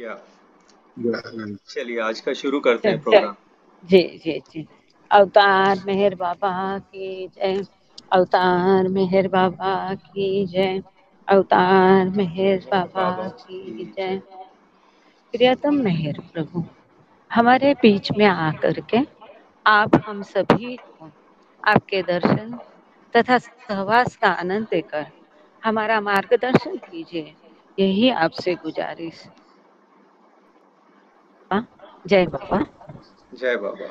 या चलिए आज का शुरू करते हैं प्रोग्राम जी जी जी। अवतार मेहर बाबा की जय। अवतार मेहर बाबा की जय। अवतार मेहर बाबा की जय। प्रियतम मेहर प्रभु हमारे बीच में आकर के आप हम सभी को आपके दर्शन तथा सहवास का आनंद देकर हमारा मार्गदर्शन कीजिए। यही आपसे गुजारिश। Jai Baba. Jai Baba.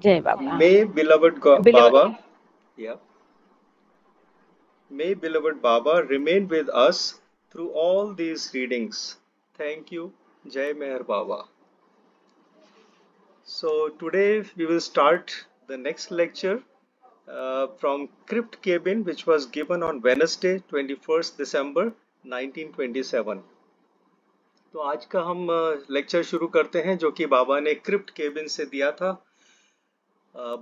Jai Baba. May beloved, Go beloved. Baba. Yeah. May beloved Baba remain with us through all these readings. Thank you. Jai Meher Baba. So today we will start the next lecture uh, from Crypt Cabin which was given on Wednesday 21st December 1927. तो आज का हम lecture शुरू करते हैं, जो कि बाबा ने क्रिप्ट केबिन से दिया था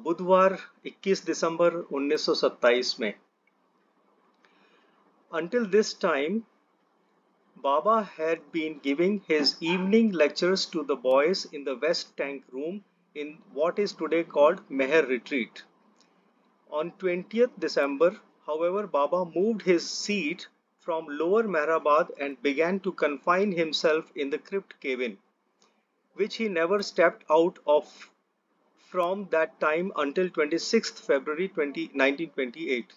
बुधवार 21 दिसंबर 1927 में। Until this time Baba had been giving his evening lectures to the boys in the west tank room in what is today called Meher retreat on 20th December how Baba moved his seat from Lower Mehrabad and began to confine himself in the crypt cabin, which he never stepped out of from that time until 26th February 20, 1928.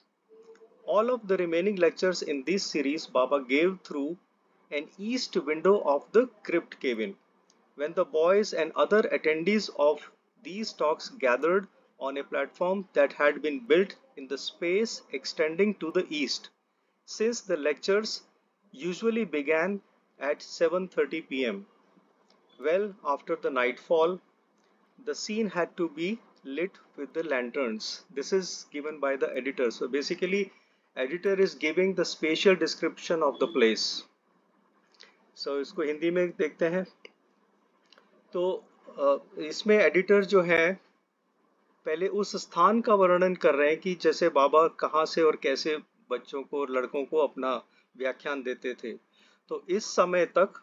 All of the remaining lectures in this series Baba gave through an east window of the crypt cabin. When the boys and other attendees of these talks gathered on a platform that had been built in the space extending to the east, since the lectures usually began at 7:30 pm. Well, after the nightfall, the scene had to be lit with the lanterns. This is given by the editor. So basically, editor is giving the spatial description of the place. So इसको हिंदी में देखते हैं तो अ, इसमें editor जो है पहले उस स्थान का वर्णन कर रहे हैं कि जैसे बाबा कहाँ से और कैसे बच्चों को और लड़कों को अपना व्याख्यान देते थे। तो इस समय तक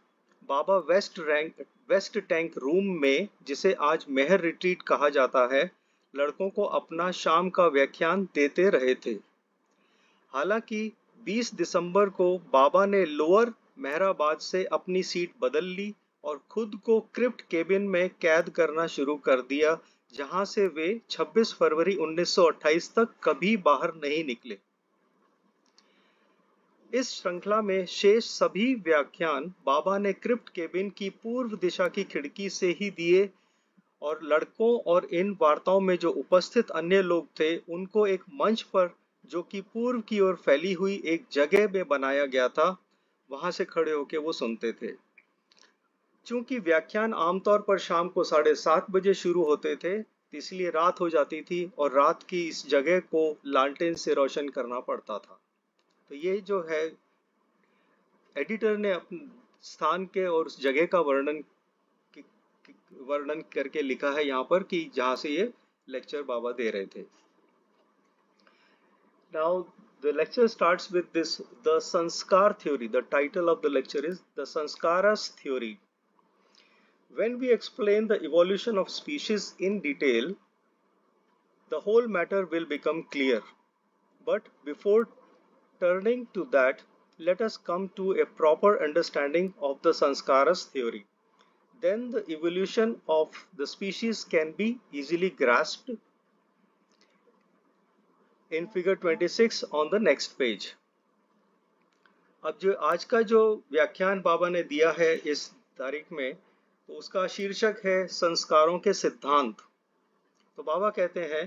Baba west rank, west tank room में, जिसे आज मेहर रिट्रीट कहा जाता है, लड़कों को अपना शाम का व्याख्यान देते रहे थे। हालाँकि 20 दिसंबर को बाबा ने लोअर मेहराबाद से अपनी सीट बदल ली और खुद को क्रिप्ट केबिन में कैद करना शुरू कर दिया, जहाँ से वे 26 फरवरी 1928 तक कभी बाहर नहीं निकले। इस श्रृंखला में शेष सभी व्याख्यान बाबा ने क्रिप्ट केबिन की पूर्व दिशा की खिड़की से ही दिए और लड़कों और इन वार्ताओं में जो उपस्थित अन्य लोग थे, उनको एक मंच पर, जो कि पूर्व की ओर फैली हुई एक जगह में बनाया गया था, वहाँ से खड़े होकर वो सुनते थे। चूँकि व्याख्यान आमतौर पर शाम को साढ़े सात बजे शुरू होते थे, इसलिए रात हो जाती थी और रात की इस जगह को लालटेन से रोशन करना पड़ता था। तो ये जो है एडिटर ने अपने स्थान के और उस जगह का वर्णन वर्णन करके लिखा है यहाँ पर कि जहाँ से ये लेक्चर बाबा दे रहे थे। Now the lecture start with this the sanskar theory the title of the lecture is the sanskar theory when we explain the evolution of species in detail the whole matter will become clear but before turning to that, let us come to a proper understanding of the Sanskaras theory. Then the evolution of the species can be easily grasped in figure 26 on the next page. अब जो आज का जो व्याख्यान बाबा ने दिया है इस तारीख में तो उसका शीर्षक है संस्कारों के सिद्धांत तो बाबा कहते हैं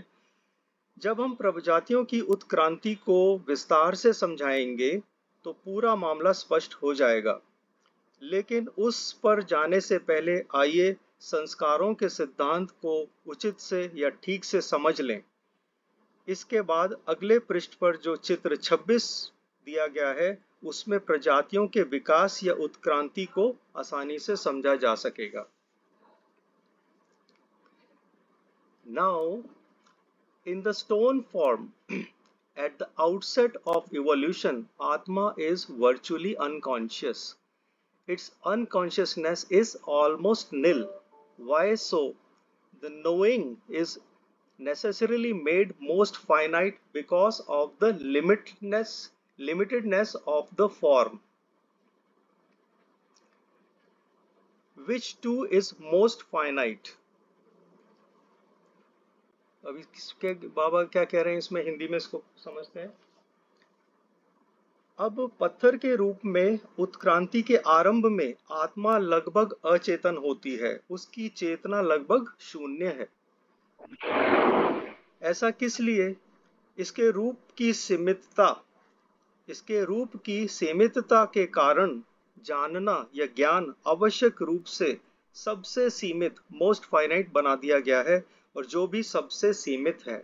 जब हम प्रजातियों की उत्क्रांति को विस्तार से समझाएँगे तो पूरा मामला स्पष्ट हो जाएगा। लेकिन उस पर जाने से पहले आइए संस्कारों के सिद्धांत को उचित से या ठीक से समझ लें। इसके बाद अगले पृष्ठ पर जो चित्र 26 दिया गया है उसमें प्रजातियों के विकास या उत्क्रांति को आसानी से समझा जा सकेगा। Now, in the stone form, at the outset of evolution, Atma is virtually unconscious. its unconsciousness is almost nil. Why so? The knowing is necessarily made most finite because of the limitedness, limitedness of the form. Which too is most finite? अभी किसके बाबा क्या कह रहे हैं इसमें? हिंदी में इसको समझते हैं। अब पत्थर के रूप में उत्क्रांति के आरंभ में आत्मा लगभग अचेतन होती है। उसकी चेतना लगभग शून्य है। ऐसा किस लिए? इसके रूप की सीमितता, इसके रूप की सीमितता के कारण जानना या ज्ञान आवश्यक रूप से सबसे सीमित मोस्ट फाइनाइट बना दिया गया है। और जो भी सबसे सीमित है।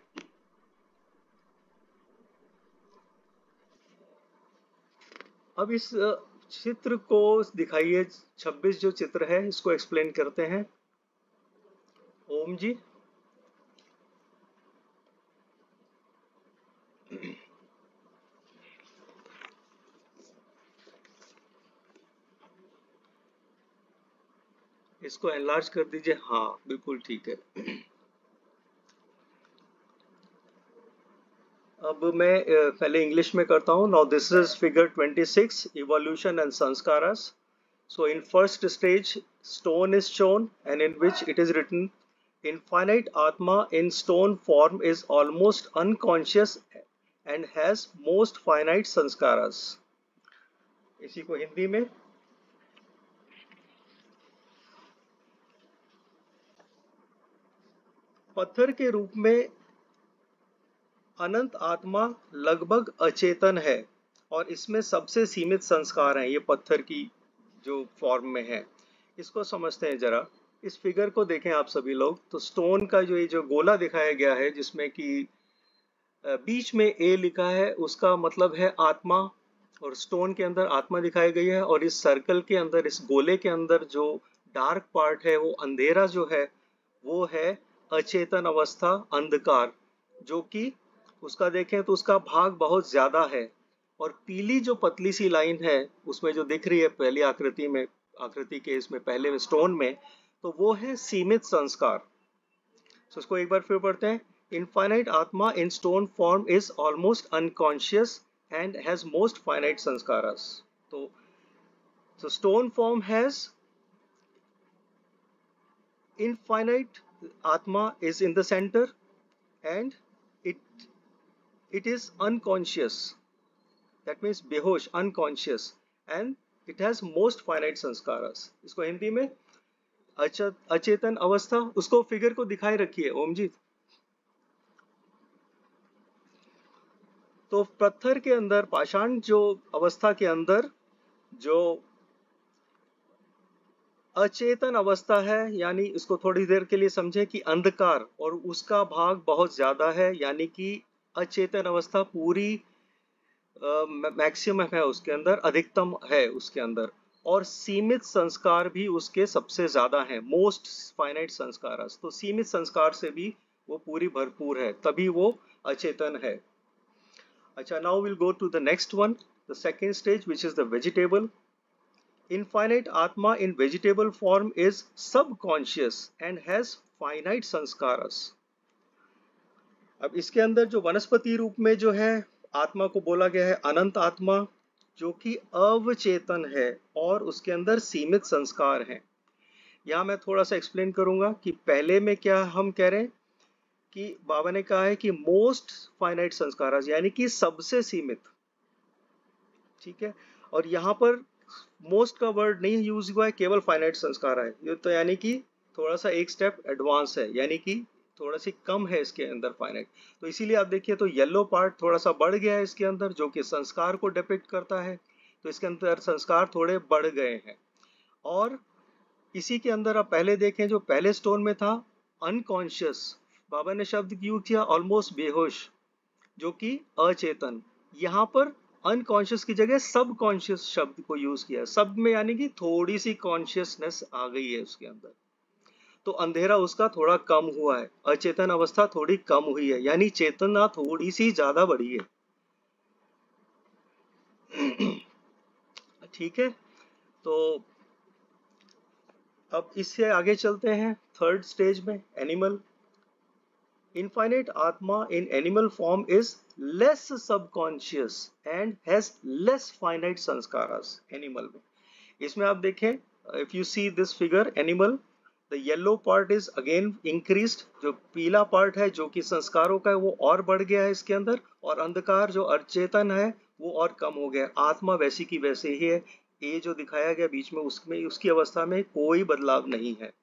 अब इस चित्र को दिखाइए 26 जो चित्र है, इसको एक्सप्लेन करते हैं। ओम जी। इसको एनलार्ज कर दीजिए। हाँ बिल्कुल ठीक है। अब मैं पहले इंग्लिश में करता हूँ। Now this is figure 26 evolution and sanskaras so in first stage stone is shown and in which it is written infinite atma in stone form is almost unconscious and has most finite sanskar इसी को हिंदी में पत्थर के रूप में अनंत आत्मा लगभग अचेतन है और इसमें सबसे सीमित संस्कार हैं, ये पत्थर की जो फॉर्म में है। इसको समझते हैं जरा। इस फिगर को देखें आप सभी लोग। तो स्टोन का जो ये जो गोला दिखाया गया है, जिसमें कि बीच में ए लिखा है, उसका मतलब है आत्मा, और स्टोन के अंदर आत्मा दिखाई गई है, और इस सर्कल के अंदर, इस गोले के अंदर जो डार्क पार्ट है, वो अंधेरा जो है, वो है अचेतन अवस्था, अंधकार, जो कि उसका देखें तो उसका भाग बहुत ज़्यादा है। और पीली जो पतली सी लाइन है उसमें जो दिख रही है पहली आकृति में आकृति के इसमें पहले में स्टोन में तो वो है सीमित संस्कार। So, उसको एक बार फिर पढ़ते हैं। Infinite atma in stone form is almost unconscious and has most finite sanskaras तो so stone form has infinite atma is in the center and it is unconscious. That means behosh unconscious. And it has most finite sanskaras. इसको हिंदी में अचेतन अवस्था, उसको figure को दिखाई रखिए ओमजीत तो पत्थर के अंदर, पाषाण जो अवस्था के अंदर, जो अचेतन अवस्था है, यानी इसको थोड़ी देर के लिए समझे कि अंधकार, और उसका भाग बहुत ज़्यादा है, यानी कि अचेतन अवस्था पूरी मैक्सिमम है उसके अंदर, अधिकतम है उसके अंदर। और सीमित संस्कार भी उसके सबसे ज़्यादा है मोस्ट फाइनाइट संस्कार। तो सीमित संस्कार से भी वो पूरी भरपूर है, तभी वो अचेतन है। अच्छा now will go to the next one the second stage which is the vegetable infinite atma in vegetable form is subconscious and has finite sanskaras अब इसके अंदर जो वनस्पति रूप में जो है, आत्मा को बोला गया है अनंत आत्मा, जो कि अवचेतन है और उसके अंदर सीमित संस्कार हैं। यहाँ मैं थोड़ा सा एक्सप्लेन करूँगा कि पहले में क्या हम कह रहे हैं कि बाबा ने कहा है कि मोस्ट फाइनाइट संस्कार यानी कि सबसे सीमित। ठीक है? और यहाँ पर मोस्ट का वर्ड नहीं यूज़ हुआ है, केवल फाइनाइट संस्कार है ये तो यानी कि थोड़ा सा एक स्टेप एडवांस है, यानी कि थोड़ा सी कम है इसके अंदर फाइनाइट तो इसीलिए आप देखिए तो येलो पार्ट थोड़ा सा बढ़ गया है इसके अंदर, जो कि संस्कार को डिपिक्ट करता है। तो इसके अंदर संस्कार थोड़े बढ़ गए हैं। और इसी के अंदर आप पहले देखें, जो पहले स्टोन में था अनकॉन्शियस बाबा ने शब्द यूज़ किया ऑलमोस्ट बेहोश, जो कि अचेतन। यहाँ पर अनकॉन्शियस की जगह सब कॉन्शियस शब्द को यूज़ किया सब में यानी कि थोड़ी सी कॉन्शियसनेस आ गई है उसके अंदर। तो अंधेरा उसका थोड़ा कम हुआ है, अचेतन अवस्था थोड़ी कम हुई है, यानी चेतना थोड़ी सी ज़्यादा बढ़ी है। ठीक है तो अब इससे आगे चलते हैं थर्ड स्टेज में animal infinite atma in animal form is less subconscious and has less finite sanskar animal में। इसमें आप देखें if you see this figure animal the yellow part is again increase जो पीला पार्ट है, जो कि संस्कारों का है, वो और बढ़ गया है इसके अंदर, और अंधकार जो अचेतन है, वो और कम हो गया। आत्मा वैसी की वैसे ही है। ये जो दिखाया गया बीच में, उसमें, उसकी अवस्था में कोई बदलाव नहीं है।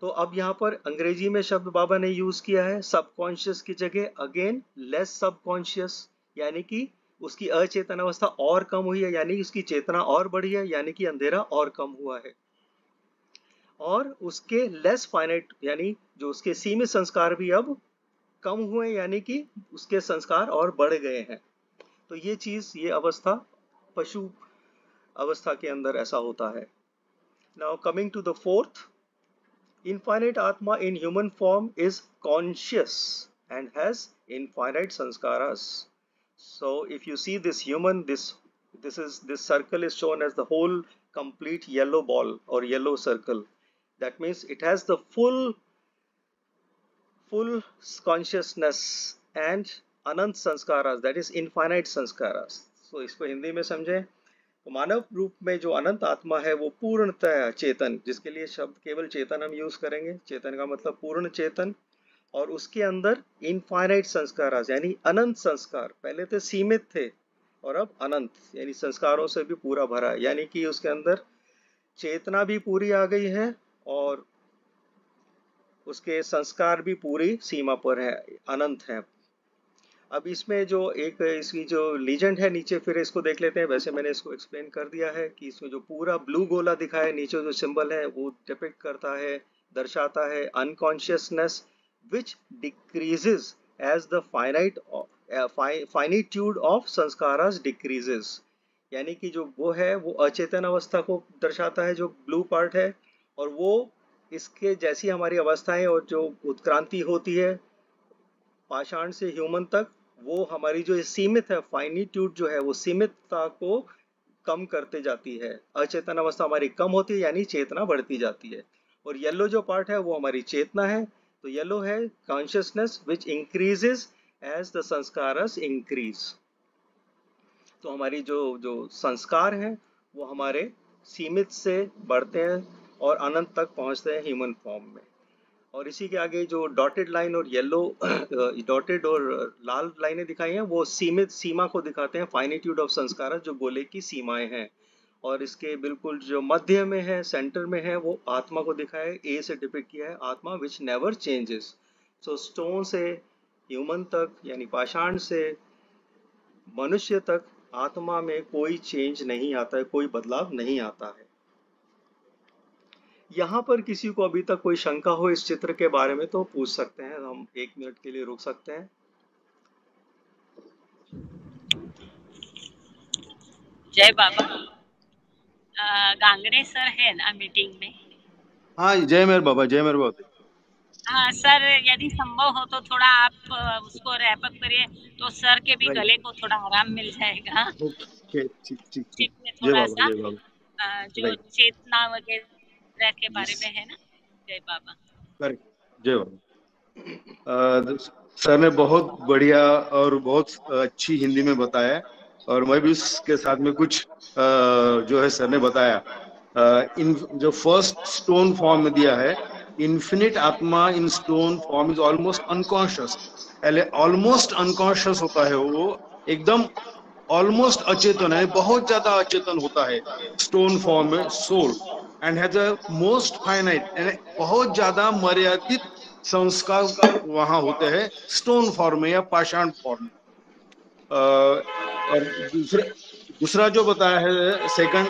तो अब यहाँ पर अंग्रेज़ी में शब्द बाबा ने यूज़ किया है सबकॉन्शियस की जगह। अगेन लेस सबकॉन्शियस यानी कि उसकी अचेतन अवस्था और कम हुई है, यानी उसकी चेतना और बढ़ी है, यानी कि अंधेरा और कम हुआ है। और उसके लेस फाइनेट यानी जो उसके सीमित संस्कार भी अब कम हुए, यानी कि उसके संस्कार और बढ़ गए हैं। तो ये चीज़, ये अवस्था, पशु अवस्था के अंदर ऐसा होता है। Now coming to the fourth infinite atma in human form is conscious and has infinite sanskar so if you see this human this this is this circle is shown as the whole complete yellow ball और yellow circle that means it has the full full consciousness and anant sanskaras, that is infinite sanskaras. So, इसको हिंदी में समझें तो मानव रूप में जो अनंत आत्मा है, वो पूर्णतः चेतन, जिसके लिए शब्द केवल चेतन हम यूज़ करेंगे। चेतन का मतलब पूर्ण चेतन, और उसके अंदर इनफाइनाइट संस्कार यानी अनंत संस्कार। पहले तो सीमित थे, और अब अनंत, यानी संस्कारों से भी पूरा भरा यानी कि उसके अंदर चेतना भी पूरी आ गई है और उसके संस्कार भी पूरी सीमा पर है, अनंत है। अब इसमें जो एक इसकी जो लीजेंड है, नीचे फिर इसको देख लेते हैं। वैसे मैंने इसको एक्सप्लेन कर दिया है कि इसमें जो पूरा ब्लू गोला दिखा है, नीचे जो सिंबल है, वो डिपिक्ट करता है, दर्शाता है unconsciousness which decreases as the finite finitude of sanskaras decreases यानी कि जो वो है, वो अचेतन अवस्था को दर्शाता है, जो ब्लू पार्ट है और वो इसके जैसी हमारी अवस्थाएँ और जो उत्क्रांति होती है, पाषाण से ह्यूमन तक, वो हमारी जो सीमित है फाइनिट्यूड जो है, वो सीमितता को कम करते जाती है। अचेतन अवस्था हमारी कम होती है, यानी चेतना बढ़ती जाती है। और येलो जो पार्ट है, वो हमारी चेतना है। तो येलो है consciousness which increases as the sanskar increase तो हमारी जो जो संस्कार है, वो हमारे सीमित से बढ़ते हैं। और अनंत तक पहुँचते हैं ह्यूमन फॉर्म में। और इसी के आगे जो डॉटेड लाइन और येलो डॉटेड और लाल लाइनें दिखाई हैं, वो सीमित, सीमा को दिखाते हैं फाइनिट्यूड ऑफ़ संस्कार जो गोले की सीमाएँ हैं। और इसके बिल्कुल जो मध्य में है सेंटर में है, वो आत्मा को दिखाया है ए से डिपिक्ट किया है atma which never changes so stone से ह्यूमन तक, यानी पाषाण से, मनुष्य तक, आत्मा में कोई चेंज नहीं आता है, कोई बदलाव नहीं आता है। यहाँ पर किसी को अभी तक कोई शंका हो इस चित्र के बारे में तो पूछ सकते हैं। हम एक मिनट के लिए रुक सकते हैं। जय बाबा। गांगड़े सर है ना मीटिंग में? हाँ जय मेर बाबा जय मेर बाबा। हाँ सर यदि संभव हो तो थोड़ा आप उसको रैप अप करिए तो सर के भी गले को थोड़ा आराम मिल जाएगा। ठीक ठीक ठीक। थोड़ा सा। जो चेतना वगैरह के बारे में है ना? जय बाबा। जय बाबा। सर ने बहुत बढ़िया और बहुत अच्छी हिंदी में बताया और मैं भी उसके साथ में कुछ जो है सर ने बताया। इन जो फ़र्स्ट स्टोन फॉर्म में दिया है infinite atma in stone form is almost unconscious पहले ऑलमोस्ट अनकॉन्शियस होता है वो एकदम ऑलमोस्ट अचेतन है बहुत ज़्यादा अचेतन होता है स्टोन फॉर्म में soul and has a most finite बहुत ज़्यादा मर्यादित संस्कार वहाँ होते हैं स्टोन फॉर्म में या पाषाण फॉर्म में। और दूसरा दूसरा जो बताया है सेकंड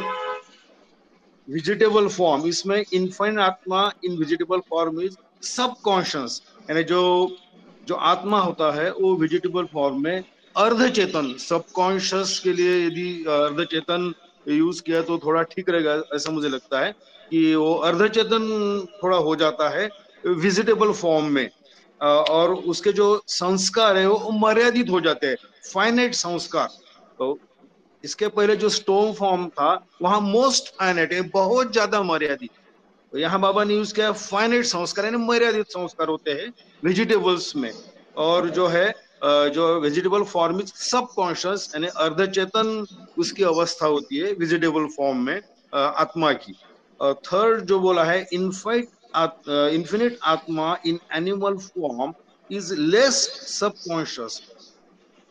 विजिटेबल फॉर्म इसमें infinite atma in vegetable form is subconscious यानी जो जो आत्मा होता है, वो विजिटेबल फॉर्म में अर्ध चेतन सबकॉन्शियस के लिए यदि अर्ध चेतन यूज़ किया तो थोड़ा ठीक रहेगा, ऐसा मुझे लगता है कि वो अर्धचेतन थोड़ा हो जाता है विजिटेबल फॉर्म में। और उसके जो संस्कार है, वो मर्यादित हो जाते हैं फाइनेट संस्कार। तो इसके पहले जो स्टोन फॉर्म था, वहाँ मोस्ट फाइनाइट है, बहुत ज़्यादा मर्यादित। तो यहाँ बाबा ने यूज़ किया फाइनाइट संस्कार, यानी मर्यादित संस्कार होते हैं वेजिटेबल्स में। और जो है जो वेजिटेबल फॉर्म इज़ सबकॉन्शियस यानी अर्धचेतन उसकी अवस्था होती है वेजिटेबल फॉर्म में आत्मा की। थर्ड जो बोला है infinite infinite atma in animal form is less subconscious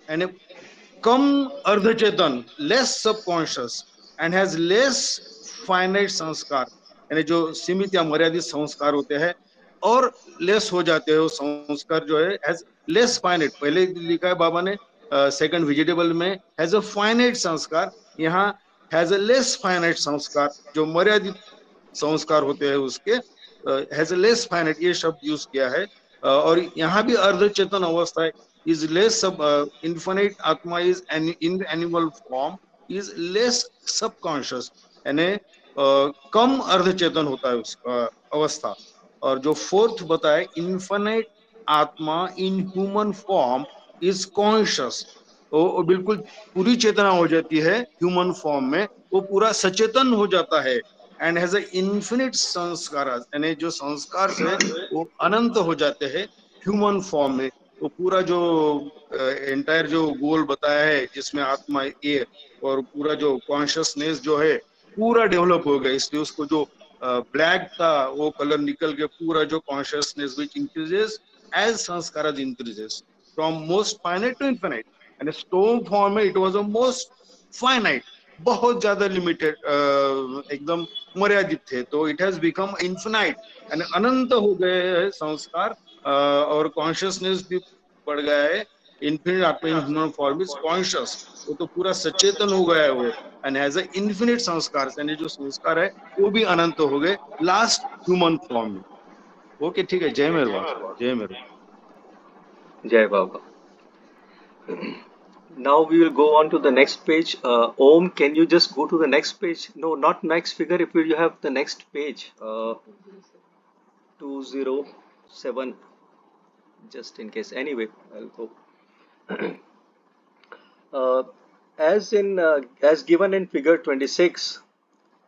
यानी कम अर्धचेतन less subconscious and has less finite sanskar, यानी जो सीमित या मर्यादित संस्कार होते हैं और लेस हो जाते हैं संस्कार जो है हैज़ लेस फाइनाइट पहले लिखा है बाबा ने सेकंड वेजिटेबल में हैज़ अ फाइनाइट संस्कार। यहाँ हैज़ अ लेस फाइनाइट संस्कार। जो मर्यादित संस्कार होते हैं उसके हैज़ अ लेस फाइनाइट ये शब्द यूज़ किया है। uh, और यहाँ भी अर्धचेतन अवस्था है। Is less sub infinite atma is in animal form is less subconscious यानी कम अर्धचेतन होता है उसका अवस्था। और जो फोर्थ बताए infinite atma in human form is conscious वो बिल्कुल पूरी चेतना हो जाती है ह्यूमन फॉर्म में, वो पूरा सचेतन हो जाता है एंड हैज़ इन्फिनिट संस्कार, यानी जो संस्कार से वो अनंत हो जाते हैं ह्यूमन फॉर्म में। वो पूरा जो एंटायर जो गोल बताया है, जिसमें आत्मा ये और पूरा जो कॉन्शियसनेस जो है, पूरा डेवलप हो गया। इसलिए उसको जो ब्लैक था वो कलर निकल के पूरा जो consciousness which increases as sanskar increases from most finite to infinite and stone form में it was a most finite बहुत ज़्यादा लिमिटेड एकदम मर्यादित थे। तो it has become infinite and अनंत हो गए हैं संस्कार और कॉन्शियसनेस भी बढ़ गया है। Infinite atma in human form is conscious वो तो पूरा सचेतन हो गया है वो। एंड हैज़ अ इन्फिनिट संस्कार यानी जो संस्कार है वो भी अनंत हो गए लास्ट ह्यूमन फॉर्म में ओके ठीक है जय मेरे जय मेरे जय बाबा now we will go on to the next page uh, om can you just go to the next page no not next figure if you have the next page uh, 207 just in case anyway i'll go uh, as in uh, as given in figure 26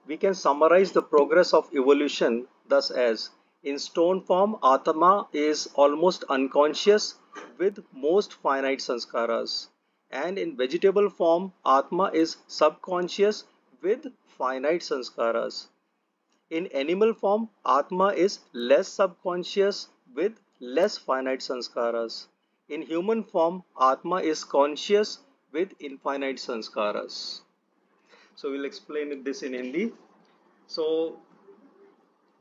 we can summarize the progress of evolution thus as in stone form atma is almost unconscious with most finite sanskaras. And in vegetable form atma is subconscious with finite sanskaras. In animal form atma is less subconscious with less finite sanskaras. In human form, Atma is conscious with infinite sanskaras. So, we'll explain this in Hindi. So,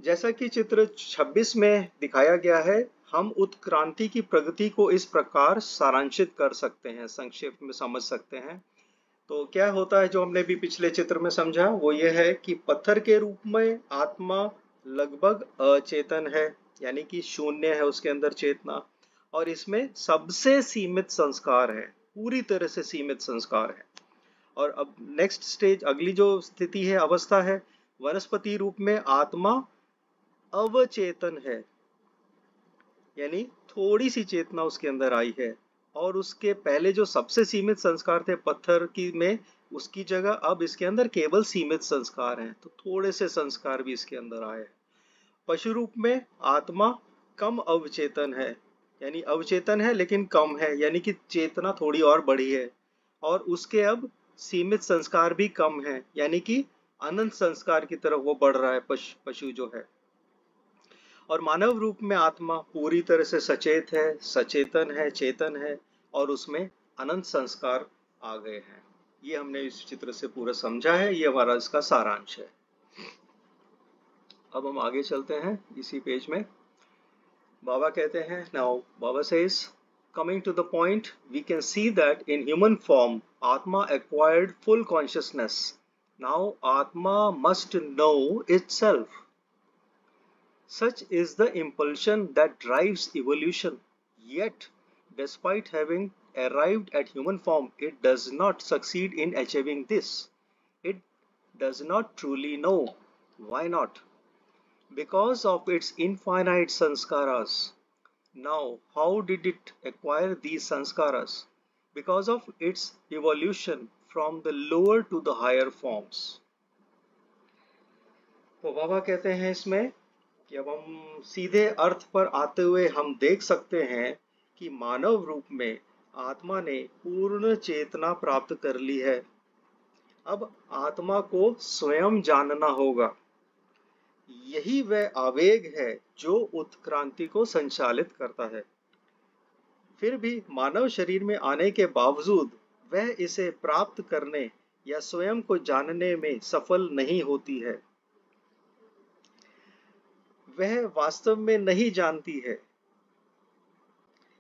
जैसा कि चित्र 26 में दिखाया गया है, हम उत्क्रांति की प्रगति को इस प्रकार सारांशित कर सकते हैं, संक्षेप में समझ सकते हैं तो क्या होता है जो हमने भी पिछले चित्र में समझा, वो ये है कि पत्थर के रूप में आत्मा लगभग अचेतन है, यानी कि शून्य है उसके अंदर चेतना, और इसमें सबसे सीमित संस्कार है पूरी तरह से सीमित संस्कार है। और अब नेक्स्ट स्टेज अगली जो स्थिति है, अवस्था है, वनस्पति रूप में आत्मा अवचेतन है। यानी थोड़ी सी चेतना उसके अंदर आई है और उसके पहले जो सबसे सीमित संस्कार थे पत्थर की में, उसकी जगह अब इसके अंदर केवल सीमित संस्कार हैं। तो थोड़े से संस्कार भी इसके अंदर आए पशु रूप में आत्मा कम अवचेतन है। यानी अवचेतन है, लेकिन कम है, यानी कि चेतना थोड़ी और बढ़ी है। और उसके अब सीमित संस्कार भी कम है, यानी कि अनंत संस्कार की तरफ़ वो बढ़ रहा है, पशु पशु जो है। और मानव रूप में आत्मा पूरी तरह से सचेत है, सचेतन है, चेतन है, और उसमें अनंत संस्कार आ गए हैं। ये हमने इस चित्र से पूरा समझा है, ये हमारा इसका सारांश है। अब हम आगे चलते हैं, इसी पेज में। Baba कहते हैं now Baba says coming to the point we can see that in human form Atma acquired full consciousness now Atma must know itself such is the impulsion that drives evolution yet despite having arrived at human form it does not succeed in achieving this it does not truly know why not Because of its infinite sanskaras. Now, how did it acquire these sanskaras? Because of its evolution from the lower to the higher forms. तो बाबा कहते हैं इसमें कि अब हम सीधे अर्थ पर आते हुए हम देख सकते हैं कि मानव रूप में आत्मा ने पूर्ण चेतना प्राप्त कर ली है अब आत्मा को स्वयं जानना होगा यही वह आवेग है जो उत्क्रांति को संचालित करता है। फिर भी मानव शरीर में आने के बावजूद वह इसे प्राप्त करने या स्वयं को जानने में सफल नहीं होती है। वह वास्तव में नहीं जानती है।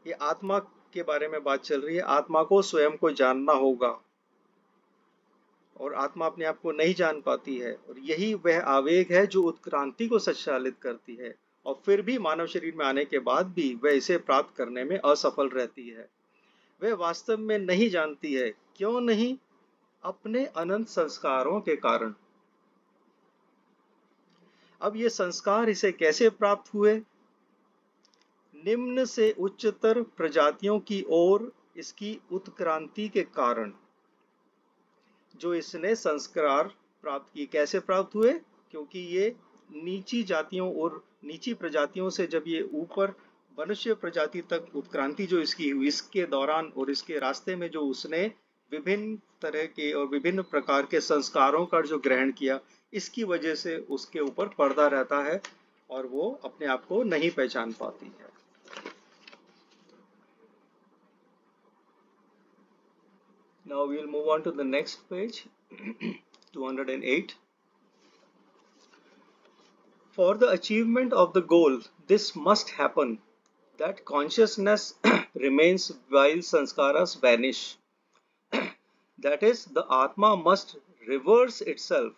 ये आत्मा के बारे में बात चल रही है। आत्मा को स्वयं को जानना होगा। और आत्मा अपने आप को नहीं जान पाती है, और यही वह आवेग है जो उत्क्रांति को संचालित करती है, और फिर भी मानव शरीर में आने के बाद भी वह इसे प्राप्त करने में असफल रहती है। वह वास्तव में नहीं जानती है, क्यों नहीं? अपने अनंत संस्कारों के कारण। अब ये संस्कार इसे कैसे प्राप्त हुए? निम्न से उच्चतर प्रजातियों की ओर, इसकी उत्क्रांति के कारण। जो इसने संस्कार प्राप्त किए कैसे प्राप्त हुए? क्योंकि ये नीची जातियों और नीची प्रजातियों से जब ये ऊपर मनुष्य प्रजाति तक उत्क्रांति जो इसकी हुई, इसके दौरान और इसके रास्ते में जो उसने विभिन्न तरह के और विभिन्न प्रकार के संस्कारों का जो ग्रहण किया, इसकी वजह से उसके ऊपर पर्दा रहता है और वो अपने आप को नहीं पहचान पाती है। Now we will move on to the next page, 208. For the achievement of the goal, this must happen that consciousness remains while sanskaras vanish. that is, the Atma must reverse itself,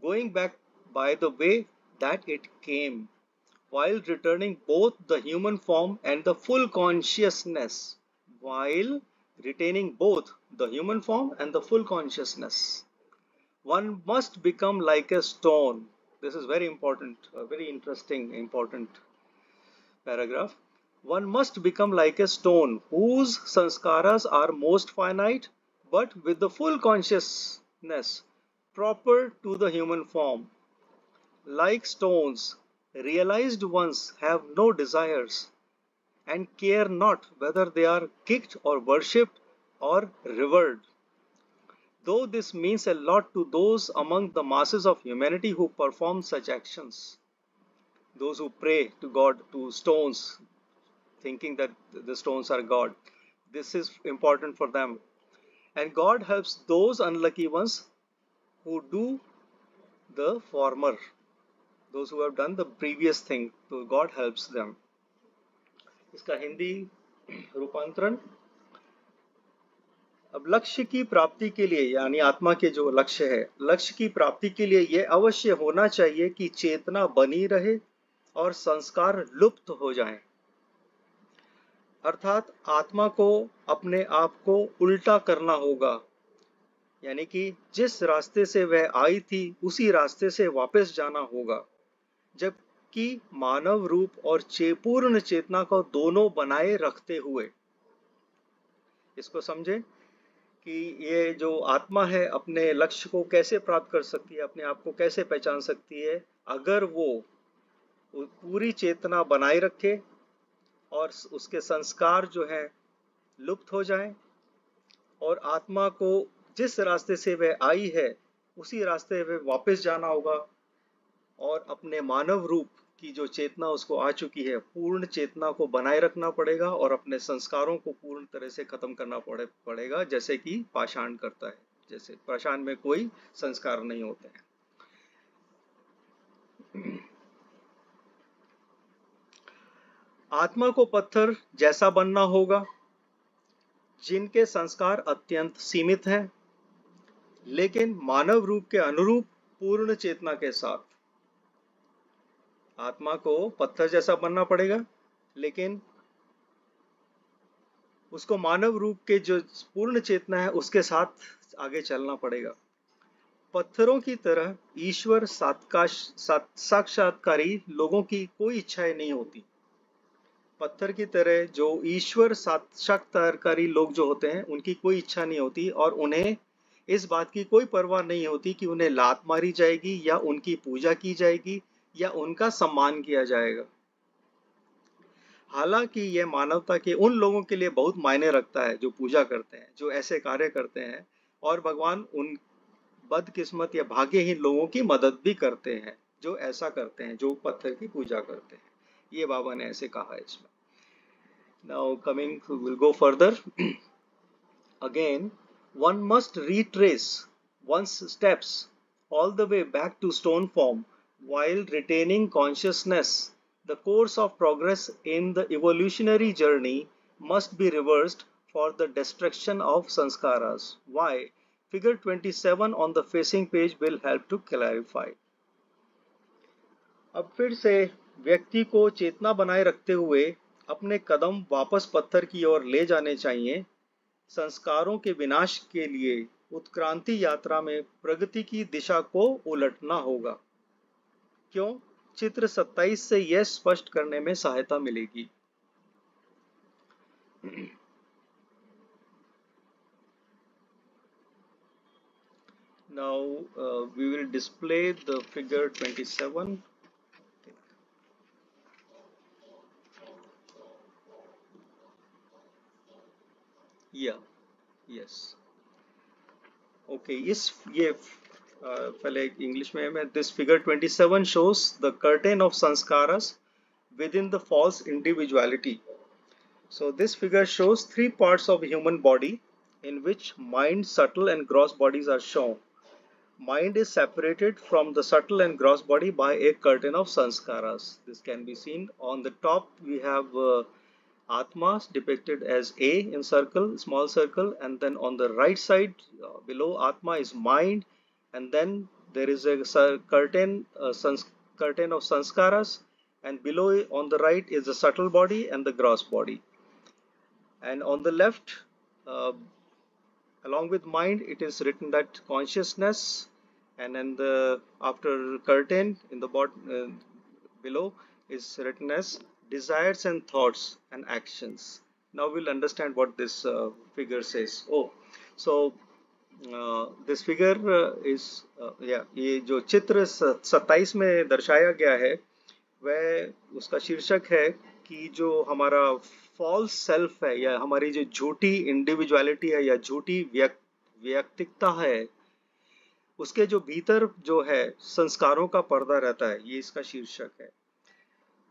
going back by the way that it came, while returning both the human form and the full consciousness, while retaining both the human form and the full consciousness. One must become like a stone. This is very important, a very interesting, important paragraph. One must become like a stone whose sanskaras are most finite but with the full consciousness proper to the human form. Like stones, realized ones have no desires and care not whether they are kicked or worshipped or revered. Though this means a lot to those among the masses of humanity who perform such actions, those who pray to God, to stones, thinking that the stones are God, this is important for them. And God helps those unlucky ones who do the former, those who have done the previous thing, so God helps them. इसका हिंदी रूपांतरण। अब लक्ष्य की प्राप्ति के लिए, यानी आत्मा के जो लक्ष्य है, लक्ष्य की प्राप्ति के लिए यह अवश्य होना चाहिए कि चेतना बनी रहे और संस्कार लुप्त हो जाएँ। अर्थात आत्मा को अपने आप को उल्टा करना होगा। यानी कि जिस रास्ते से वह आई थी, उसी रास्ते से वापस जाना होगा। जबकि मानव रूप और चेपूर्ण चेतना को दोनों बनाए रखते हुए। इसको समझे कि ये जो आत्मा है, अपने लक्ष्य को कैसे प्राप्त कर सकती है, अपने आप को कैसे पहचान सकती है, अगर वो पूरी चेतना बनाए रखे और उसके संस्कार जो है, लुप्त हो जाए और आत्मा को जिस रास्ते से वह आई है, उसी रास्ते में वापस जाना होगा और अपने मानव रूप की जो चेतना उसको आ चुकी है, पूर्ण चेतना को बनाए रखना पड़ेगा और अपने संस्कारों को पूर्ण तरह से खत्म करना पड़े, पड़ेगा, जैसे कि पाषाण करता है। जैसे पाषाण में कोई संस्कार नहीं होते हैं। आत्मा को पत्थर जैसा बनना होगा, जिनके संस्कार अत्यंत सीमित हैं, लेकिन मानव रूप के अनुरूप पूर्ण चेतना के साथ आत्मा को पत्थर जैसा बनना पड़ेगा, लेकिन उसको मानव रूप के जो पूर्ण चेतना है, उसके साथ आगे चलना पड़ेगा। पत्थरों की तरह ईश्वर साक्षात्कारी लोगों की कोई इच्छाएँ नहीं होती। पत्थर की तरह जो ईश्वर साक्षात्कारकारी लोग जो होते हैं, उनकी कोई इच्छा नहीं होती और उन्हें इस बात की कोई परवाह नहीं होती कि उन्हें लात मारी जाएगी या उनकी पूजा की जाएगी। या उनका सम्मान किया जाएगा। हालाँकि यह मानवता के उन लोगों के लिए बहुत मायने रखता है जो पूजा करते हैं, जो ऐसे कार्य करते हैं और भगवान उन बदकिस्मत या भाग्यहीन लोगों की मदद भी करते हैं, जो ऐसा करते हैं, जो पत्थर की पूजा करते हैं। ये बाबा ने ऐसे कहा है इसमें। Now coming will go further again one must retrace one's steps all the way back to stone form while retaining consciousness the course of progress in the evolutionary journey must be reversed for the destruction of sanskaras why Figure 27 on the facing page will help to clarify. अब फिर से व्यक्ति को चेतना बनाए रखते हुए अपने कदम वापस पत्थर की ओर ले जाने चाहिए संस्कारों के विनाश के लिए उत्क्रांति यात्रा में प्रगति की दिशा को उलटना होगा क्यों चित्र 27 से यह स्पष्ट करने में सहायता मिलेगी now we will display the figure 27 yeah, yeah. Yes, yes. okay, इस ये uh, English this figure 27 shows the curtain of sanskaras within the false individuality. So this figure shows three parts of human body in which mind subtle and gross bodies are shown. Mind is separated from the subtle and gross body by a curtain of sanskaras. This can be seen on the top. We have uh, Atma depicted as A in circle, small circle and then on the right side uh, below Atma is mind and then there is a curtain, uh, curtain of sanskaras and below on the right is the subtle body and the gross body. And on the left uh, along with mind it is written that consciousness and then the after curtain in the bottom uh, below is written as desires and thoughts and actions now we'll understand what this uh, figure says oh so uh, figure uh, yeah ये जो चित्र 27 में दर्शाया गया है वह उसका शीर्षक है कि जो हमारा फॉल्स सेल्फ है या हमारी जो झूठी इंडिविजुअलिटी है या झूठी व्यक्तिकता है उसके जो भीतर जो है संस्कारों का पर्दा रहता है ये इसका शीर्षक है।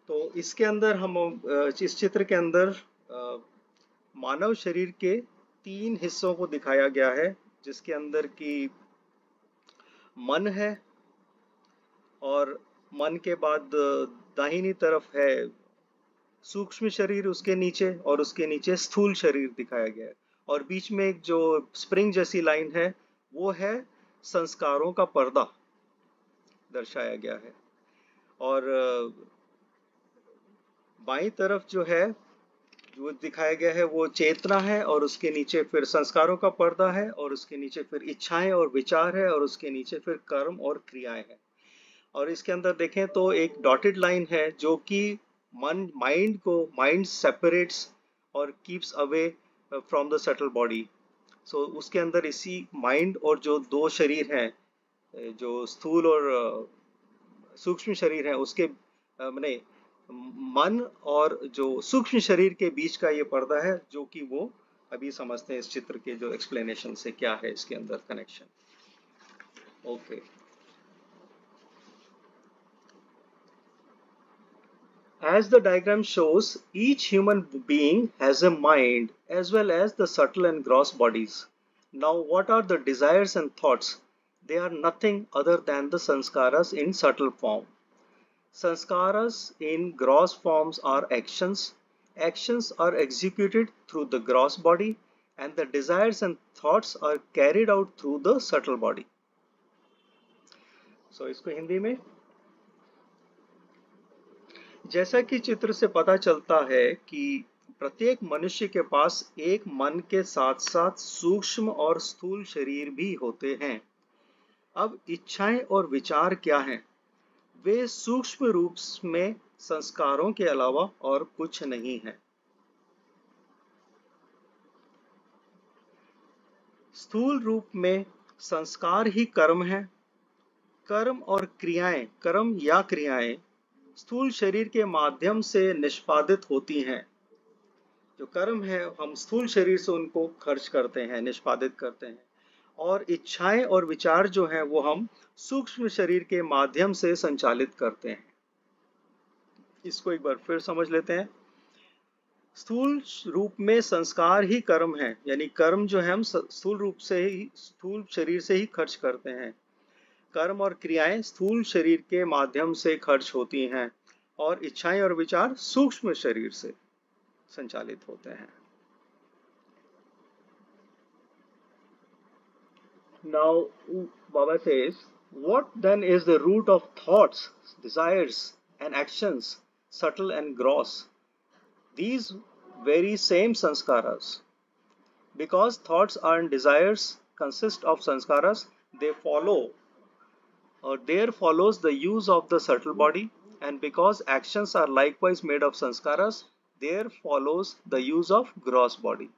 तो इसके अंदर हम इस चित्र के अंदर मानव शरीर के तीन हिस्सों को दिखाया गया है जिसके अंदर की मन है और मन के बाद दाहिनी तरफ़ है सूक्ष्म शरीर, उसके नीचे और उसके नीचे स्थूल शरीर दिखाया गया है। और बीच में एक जो स्प्रिंग जैसी लाइन है, वो है संस्कारों का पर्दा दर्शाया गया है। और बाई तरफ़ जो है जो दिखाया गया है वो चेतना है और उसके नीचे फिर संस्कारों का पर्दा है और उसके नीचे फिर इच्छाएँ और विचार है और उसके नीचे फिर कर्म और क्रियाएँ हैं। और इसके अंदर देखें तो एक डॉटेड लाइन है जो कि मन माइंड को माइंड सेपरेट्स और keeps away from the subtle body so उसके अंदर इसी माइंड और जो दो शरीर हैं जो स्थूल और सूक्ष्म शरीर है, उसके मैंने मन और जो सूक्ष्म शरीर के बीच का ये पर्दा है, जो कि वो अभी समझते हैं इस चित्र के जो एक्सप्लेनेशन से क्या है इसके अंदर connection okay as the diagram shows each human being has a mind as well as the subtle and gross bodies now what are the desires and thoughts they are nothing other than the sanskar in subtle form Sanskaras in gross forms are actions. Actions are executed through the gross body and the desires and thoughts are carried out through the subtle body. So, इसको हिंदी में जैसा कि चित्र से पता चलता है कि प्रत्येक मनुष्य के पास एक मन के साथ साथ सूक्ष्म और स्थूल शरीर भी होते हैं अब इच्छाएँ और विचार क्या हैं वे सूक्ष्म रूप में संस्कारों के अलावा और कुछ नहीं है। स्थूल रूप में संस्कार ही कर्म है। कर्म और क्रियाएँ, कर्म या क्रियाएँ स्थूल शरीर के माध्यम से निष्पादित होती हैं। जो कर्म है, हम स्थूल शरीर से उनको खर्च करते हैं, निष्पादित करते हैं। और इच्छाएँ और विचार जो हैं वो हम सूक्ष्म शरीर के माध्यम से संचालित करते हैं। इसको एक बार फिर समझ लेते हैं। स्थूल रूप में संस्कार ही कर्म है, यानी कर्म जो है हम स्थूल रूप से ही, स्थूल शरीर से ही खर्च करते हैं। कर्म और क्रियाएँ स्थूल शरीर के माध्यम से खर्च होती हैं और इच्छाएँ और विचार सूक्ष्म शरीर से संचालित होते हैं। Now, Baba says, what then is the root of thoughts, desires, and actions, subtle and gross? These very same sanskaras. Because thoughts and desires consist of sanskaras, they follow, or there follows the use of the subtle body, and because actions are likewise made of sanskaras, there follows the use of gross body.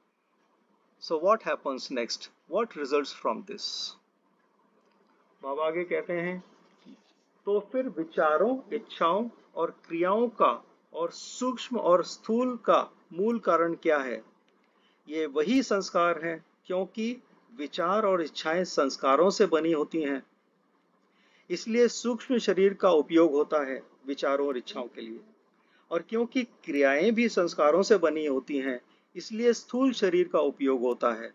So what happens next? What results from this? बाबा आगे कहते हैं तो फिर विचारों, इच्छाओं और क्रियाओं का और सूक्ष्म और स्थूल का मूल कारण क्या है ये वही संस्कार है, क्योंकि विचार और इच्छाएँ संस्कारों से बनी होती हैं इसलिए सूक्ष्म शरीर का उपयोग होता है विचारों और इच्छाओं के लिए और क्योंकि क्रियाएँ भी संस्कारों से बनी होती हैं इसलिए स्थूल शरीर का उपयोग होता है।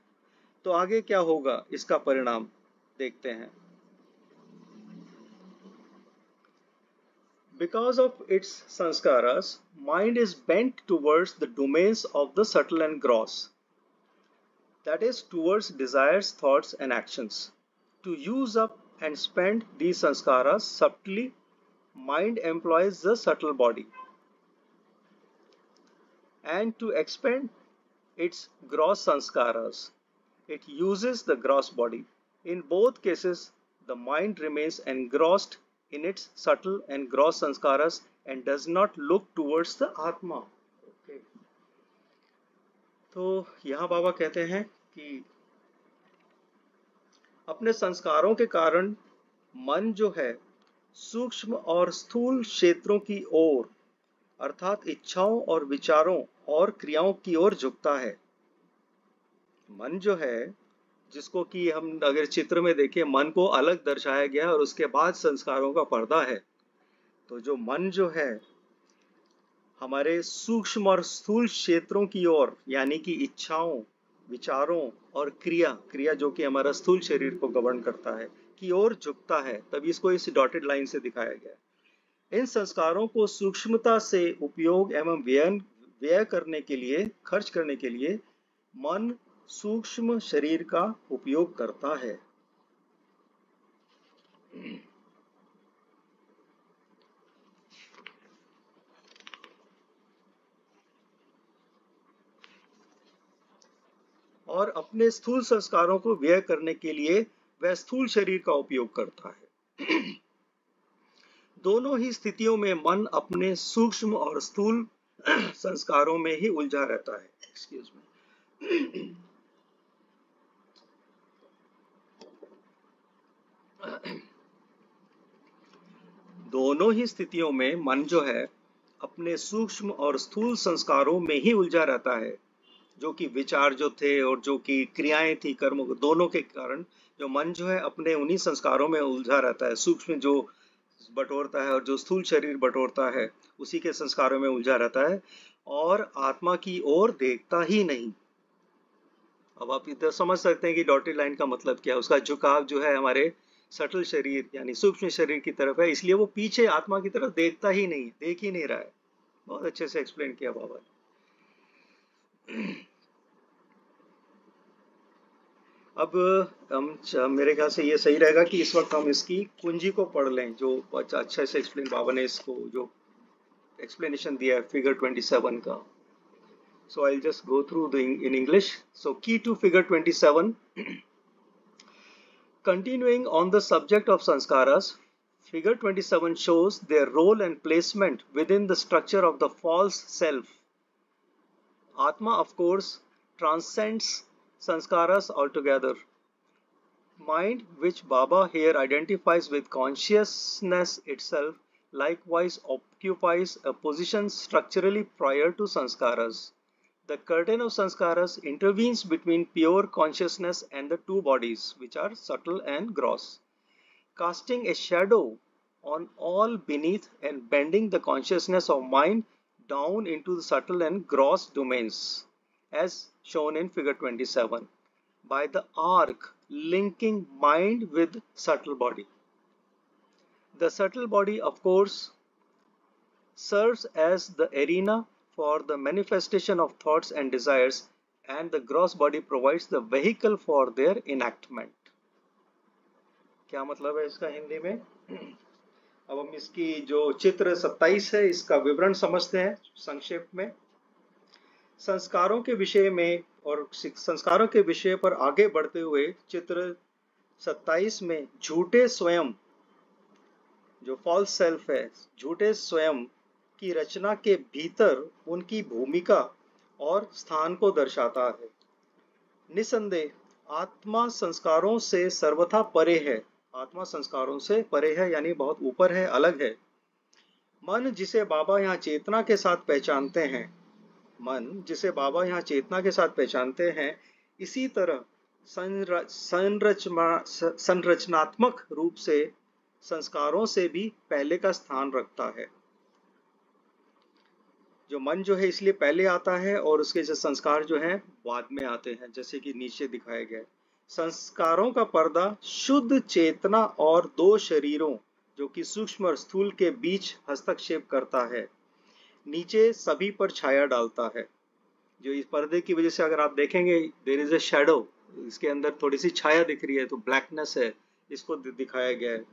तो आगे क्या होगा? इसका परिणाम देखते हैं। Because of its sanskar mind is bent towards the domains of the subtle and gross that is towards desire thoughts and action to use up and spend the sanskar subtly mind employs the subtle body and to expend its gross sanskaras. It uses the gross body. In both cases, the mind remains engrossed in its subtle and gross sanskaras and does not look towards the Atma. Okay. तो यहाँ बाबा कहते हैं कि अपने संस्कारों के कारण मन जो है सूक्ष्म और स्थूल क्षेत्रों की ओर अर्थात इच्छाओं और विचारों और क्रियाओं की ओर झुकता है। मन जो है, जिसको कि हम अगर चित्र में देखें, मन को अलग दर्शाया गया और उसके बाद संस्कारों का पर्दा है। तो जो मन जो है, हमारे सूक्ष्म और स्थूल क्षेत्रों की ओर, यानी कि इच्छाओं, विचारों और क्रिया क्रिया जो कि हमारा स्थूल शरीर को गवर्न करता है, की ओर झुकता है, तभी इसको इस डॉटेड लाइन से दिखाया गया इन संस्कारों को सूक्ष्मता से उपयोग एवं व्यय व्यय करने के लिए, खर्च करने के लिए मन सूक्ष्म शरीर का उपयोग करता है। और अपने स्थूल संस्कारों को व्यय करने के लिए वह स्थूल शरीर का उपयोग करता है। दोनों ही स्थितियों में मन अपने सूक्ष्म और स्थूल संस्कारों में ही उलझा रहता है। एक्सक्यूज मी दोनों ही स्थितियों में मन जो है, अपने सूक्ष्म और स्थूल संस्कारों में ही उलझा रहता है। जो कि विचार जो थे और जो कि क्रियाएँ थी, कर्म दोनों के कारण जो मन जो है, अपने उन्हीं संस्कारों में उलझा रहता है। सूक्ष्म जो बटोरता है और जो स्थूल शरीर बटोरता है, उसी के संस्कारों में उलझा रहता है और आत्मा की ओर देखता ही नहीं। अब आप इधर समझ सकते हैं कि डॉटेड लाइन का मतलब क्या है। उसका झुकाव जो है हमारे सटल शरीर, यानी सूक्ष्म शरीर की तरफ़ है, इसलिए वो पीछे आत्मा की तरफ़ देखता ही नहीं, देख ही नहीं रहा है। बहुत अच्छे से एक्सप्लेन किया बाबा अब हम मेरे ख्याल से ये सही रहेगा कि इस वक्त हम इसकी कुंजी को पढ़ लें, जो अच्छा से एक्सप्लेन बाबा ने इसको जो एक्सप्लेनेशन दिया है फिगर 27 का। So I just go through in English so key to figure 27 seven continuing on the subject of sanskar figure 27 seven shows their role and placement within the structure of the false self atma of course transcends sanskaras altogether. mind which Baba here identifies with consciousness itself likewise occupies a position structurally prior to sanskaras. The curtain of sanskaras intervenes between pure consciousness and the two bodies, which are subtle and gross, casting a shadow on all beneath and bending the consciousness of mind down into the subtle and gross domains, as shown in figure 27, by the arc linking mind with subtle body. The subtle body, of course, serves as the arena for the manifestation of thoughts and desires and the gross body provides the vehicle for their enactment. क्या मतलब है इसका हिंदी में अब हम इसकी जो चित्र 27 है इसका विवरण समझते हैं संक्षेप में संस्कारों के विषय में और संस्कारों के विषय पर आगे बढ़ते हुए चित्र 27 में झूठे स्वयं, जो फॉल्स सेल्फ है, झूठे स्वयं की रचना के भीतर उनकी भूमिका और स्थान को दर्शाता है। निसंदेह, आत्मा संस्कारों से सर्वथा परे है। आत्मा संस्कारों से परे है, यानी बहुत ऊपर है, अलग है। मन जिसे बाबा यहाँ चेतना के साथ पहचानते हैं मन, जिसे बाबा यहाँ चेतना के साथ पहचानते हैं, इसी तरह संरचनात्मक रूप से संस्कारों से भी पहले का स्थान रखता है। जो मन जो है इसलिए पहले आता है और उसके जो संस्कार जो है, बाद में आते हैं, जैसे कि नीचे दिखाया गया संस्कारों का पर्दा शुद्ध चेतना और दो शरीरों, जो कि सूक्ष्म और स्थूल के बीच हस्तक्षेप करता है। नीचे सभी पर छाया डालता है। जो इस पर्दे की वजह से अगर आप देखेंगे देर इज़ ए शेडो इसके अंदर थोड़ी सी छाया दिख रही है तो ब्लैकनेस है, इसको दिखाया गया है।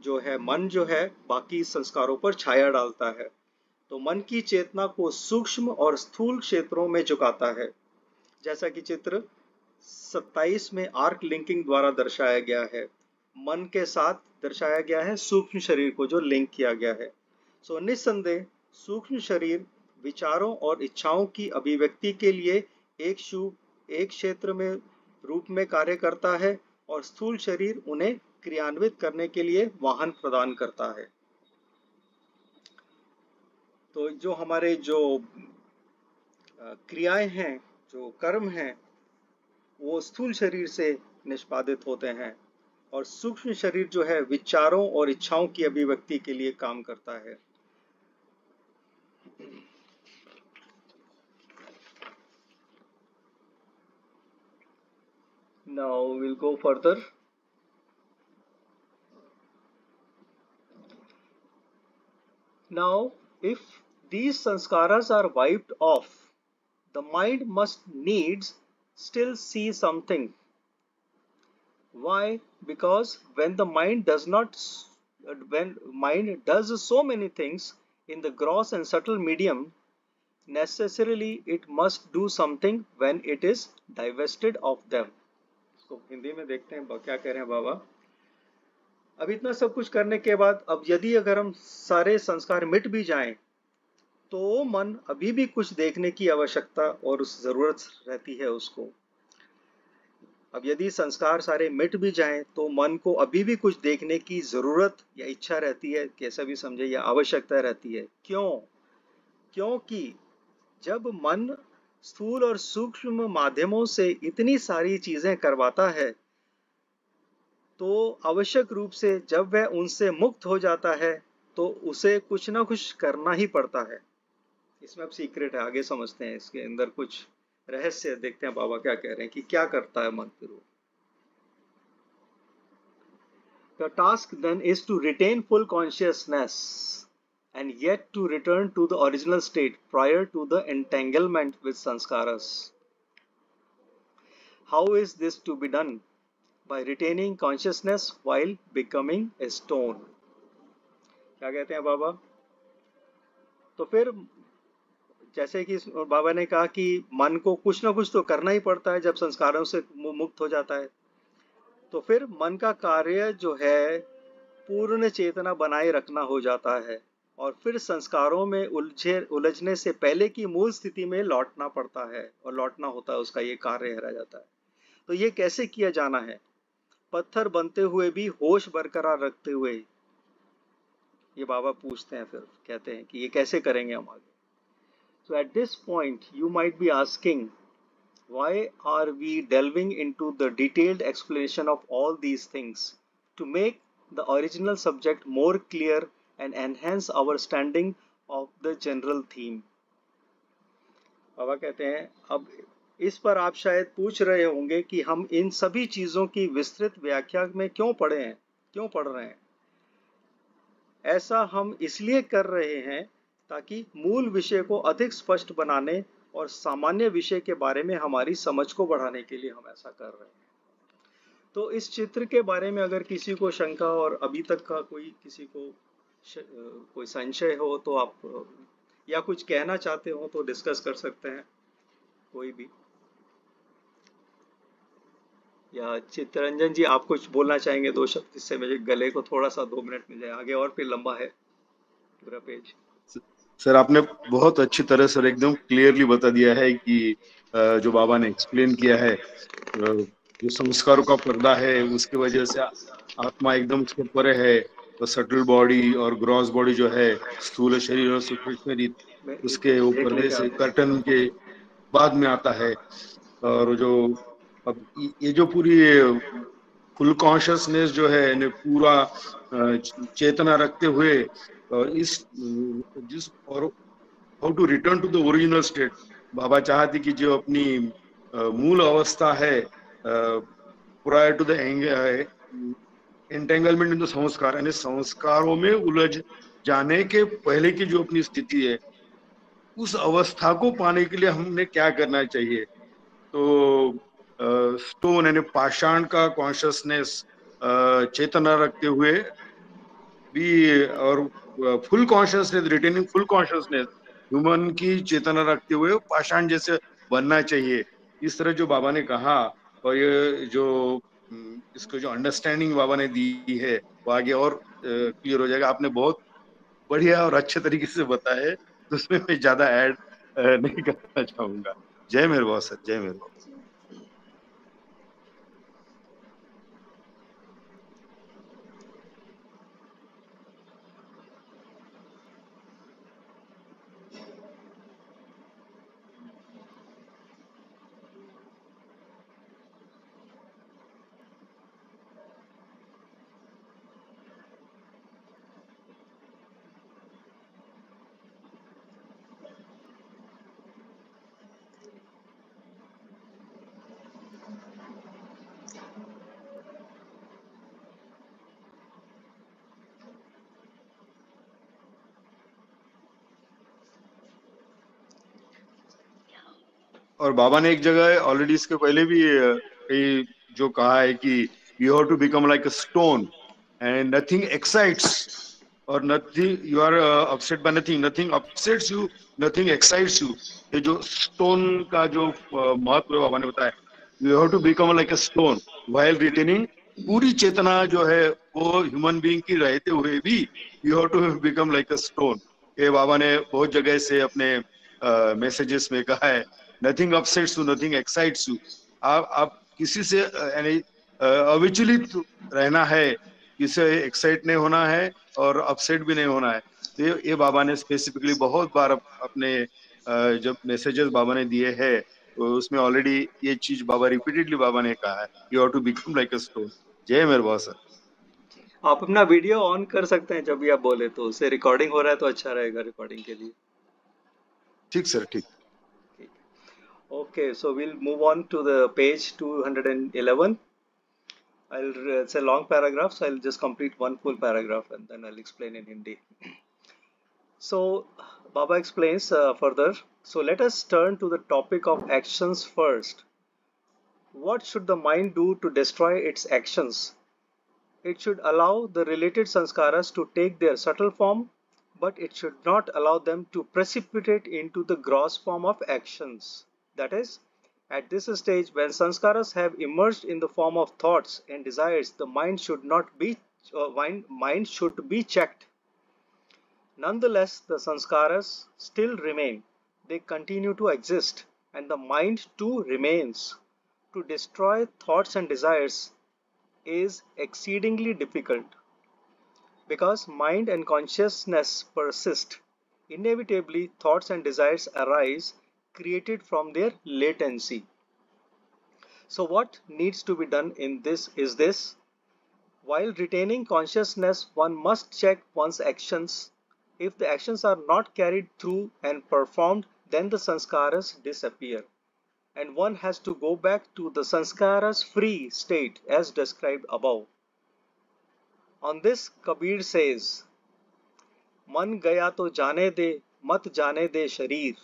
जो है, मन जो है, बाकी संस्कारों पर छाया डालता है। तो मन की चेतना को सूक्ष्म और स्थूल क्षेत्रों में झुकाता है। जैसा कि चित्र 27 में आर्क लिंकिंग द्वारा दर्शाया गया है। मन के साथ दर्शाया गया है सूक्ष्म शरीर को, जो लिंक किया गया है। सो निस्संदेह सूक्ष्म शरीर, विचारों और इच्छाओं की अभिव्यक्ति के लिए एक शुभ एक क्षेत्र में रूप में कार्य करता है और स्थूल शरीर उन्हें क्रियान्वित करने के लिए वाहन प्रदान करता है। तो जो हमारे जो क्रियाएँ हैं, जो कर्म हैं, वो स्थूल शरीर से निष्पादित होते हैं और सूक्ष्म शरीर जो है, विचारों और इच्छाओं की अभिव्यक्ति के लिए काम करता है। Now we'll go further. Now if these sanskaras are wiped off, the mind must needs still see something. Why? Because when the mind does not, when mind does so many things in the gross and subtle medium, necessarily it must do something when it is divested of them. So Hindi में देखते हैं क्या कह रहे हैं बाबा? अब इतना सब कुछ करने के बाद, अब यदि अगर हम सारे संस्कार मिट भी जाएँ तो मन अभी भी कुछ देखने की आवश्यकता और उस ज़रूरत रहती है उसको। अब यदि संस्कार सारे मिट भी जाएँ तो मन को अभी भी कुछ देखने की ज़रूरत या इच्छा रहती है, कैसा भी समझे, या आवश्यकता रहती है। क्यों? क्योंकि जब मन स्थूल और सूक्ष्म माध्यमों से इतनी सारी चीज़ें करवाता है तो आवश्यक रूप से जब वह उनसे मुक्त हो जाता है तो उसे कुछ ना कुछ करना ही पड़ता है। इसमें अब सीक्रेट है, आगे समझते हैं, इसके अंदर कुछ रहस्य देखते हैं बाबा क्या कह रहे हैं कि क्या करता है मन फिर The task then is to retain full consciousness. And yet to return to the original state prior to the entanglement with sanskaras. How is this to be done? By retaining consciousness while becoming a stone. क्या कहते हैं बाबा तो फिर जैसे कि बाबा ने कहा कि मन को कुछ ना कुछ तो करना ही पड़ता है जब संस्कारों से मुक्त हो जाता है तो फिर मन का कार्य जो है पूर्ण चेतना बनाए रखना हो जाता है और फिर संस्कारों में उलझे, उलझने से पहले की मूल स्थिति में लौटना पड़ता है और लौटना होता है, उसका ये कार्य हरा जाता है। तो ये कैसे किया जाना है? पत्थर बनते हुए भी होश बरकरार रखते हुए। ये बाबा पूछते हैं फिर, कहते हैं कि ये कैसे करेंगे हम आगे? So at this point you might be asking why are we delving into the detailed explanation of all these things to make the original subject more clear and enhance our standing of the general theme. Baba कहते हैं, अब इस पर आप शायद पूछ रहे होंगे कि हम इन सभी चीज़ों की विस्तृत व्याख्या में क्यों पढ़े हैं, क्यों पढ़ रहे हैं ऐसा हम इसलिए कर रहे हैं ताकि मूल विषय को अधिक स्पष्ट बनाने और सामान्य विषय के बारे में हमारी समझ को बढ़ाने के लिए हम ऐसा कर रहे हैं तो इस चित्र के बारे में अगर किसी को शंका और अभी तक का कोई किसी को कोई संशय हो तो आप या कुछ कहना चाहते हो तो डिस्कस कर सकते हैं, कोई भी। या चित्रंजन जी, आप कुछ बोलना चाहेंगे दो शब्द जिससे मुझे गले को थोड़ा सा दो मिनट मिल जाए, आगे और फिर लंबा है, पूरा पेज। सर आपने बहुत अच्छी तरह सर एकदम क्लियरली बता दिया है कि जो बाबा ने एक्सप्लेन किया है जो संस्कारों का पर्दा है, उसकी वजह से आत्मा एकदम उसके परे है तो सटल बॉडी और ग्रॉस बॉडी जो है, स्थूल शरीर और सूक्ष्म शरीर, उसके वो पर्दे से कर्टन के बाद में आता है। और जो अब ये जो पूरी फुल कॉन्शियसनेस जो है, ने पूरा चेतना रखते हुए और इस, जिस और how to return to the original state Baba चाहते कि जो अपनी मूल अवस्था है prior to the entanglement in the sanskar, यानी संस्कारों में उलझ जाने के पहले की जो अपनी स्थिति है, उस अवस्था को पाने के लिए हमने क्या करना चाहिए? तो स्टोन यानी पाषाण का कॉन्शियसनेस चेतना रखते हुए भी, और full consciousness retaining full consciousness human की चेतना रखते हुए पाषाण जैसे बनना चाहिए। इस तरह जो बाबा ने कहा, और ये जो इसको जो अंडरस्टैंडिंग बाबा ने दी है, वो आगे और क्लियर हो जाएगा। आपने बहुत बढ़िया और अच्छे तरीके से बताया तो उसमें मैं ज़्यादा ऐड नहीं करना चाहूँगा। जय मेरे बहुत सर, जय मेरे बहुत और बाबा ने एक जगह ऑलरेडी इसके पहले भी जो कहा है कि you have to become like a stone and nothing excites और nothing you are upset by nothing nothing upsets you nothing excites you ये जो स्टोन का जो महत्व बाबा ने बताया you have to become like a stone while retaining पूरी चेतना जो है वो ह्यूमन बीइंग की रहते हुए भी you have to become like a stone ये बाबा ने बहुत जगह से अपने मैसेजेस uh, में कहा है nothing upsets you nothing excites you आप आप किसी से यानी अविचलित रहना है किसी एक्साइट नहीं होना है और अपसेट भी नहीं होना है। तो ये, ये बाबा ने स्पेसिफिकली बहुत बार अपने जब मैसेजेस बाबा ने दिए हैं तो उसमें ऑलरेडी ये चीज़ बाबा रिपीटेडली बाबा ने कहा है you have to become like a stone जय मेरे बॉस सर। आप अपना वीडियो ऑन कर सकते हैं जब भी आप बोले तो उससे रिकॉर्डिंग हो रहा है तो अच्छा रहेगा रिकॉर्डिंग के लिए। ठीक सर ठीक। Okay, so we'll move on to the page 211. I'll, it's a long paragraph, so I'll just complete one full paragraph and then I'll explain in Hindi. So, Baba explains uh, further. So, let us turn to the topic of actions first. What should the mind do to destroy its actions? It should allow the related sanskaras to take their subtle form, but it should not allow them to precipitate into the gross form of actions. That is, at this stage, when sanskaras have emerged in the form of thoughts and desires, the mind should not be uh, mind should be checked. Nonetheless, the sanskaras still remain. They continue to exist, and the mind too remains. To destroy thoughts and desires is exceedingly difficult because mind and consciousness persist. Inevitably, thoughts and desires arise created from their latency. So, what needs to be done in this is this while retaining consciousness, one must check one's actions. If the actions are not carried through and performed, then the sanskaras disappear. And one has to go back to the sanskaras free state as described above. On this, Kabir says, मन गया तो जाने दे मत जाने दे शरीर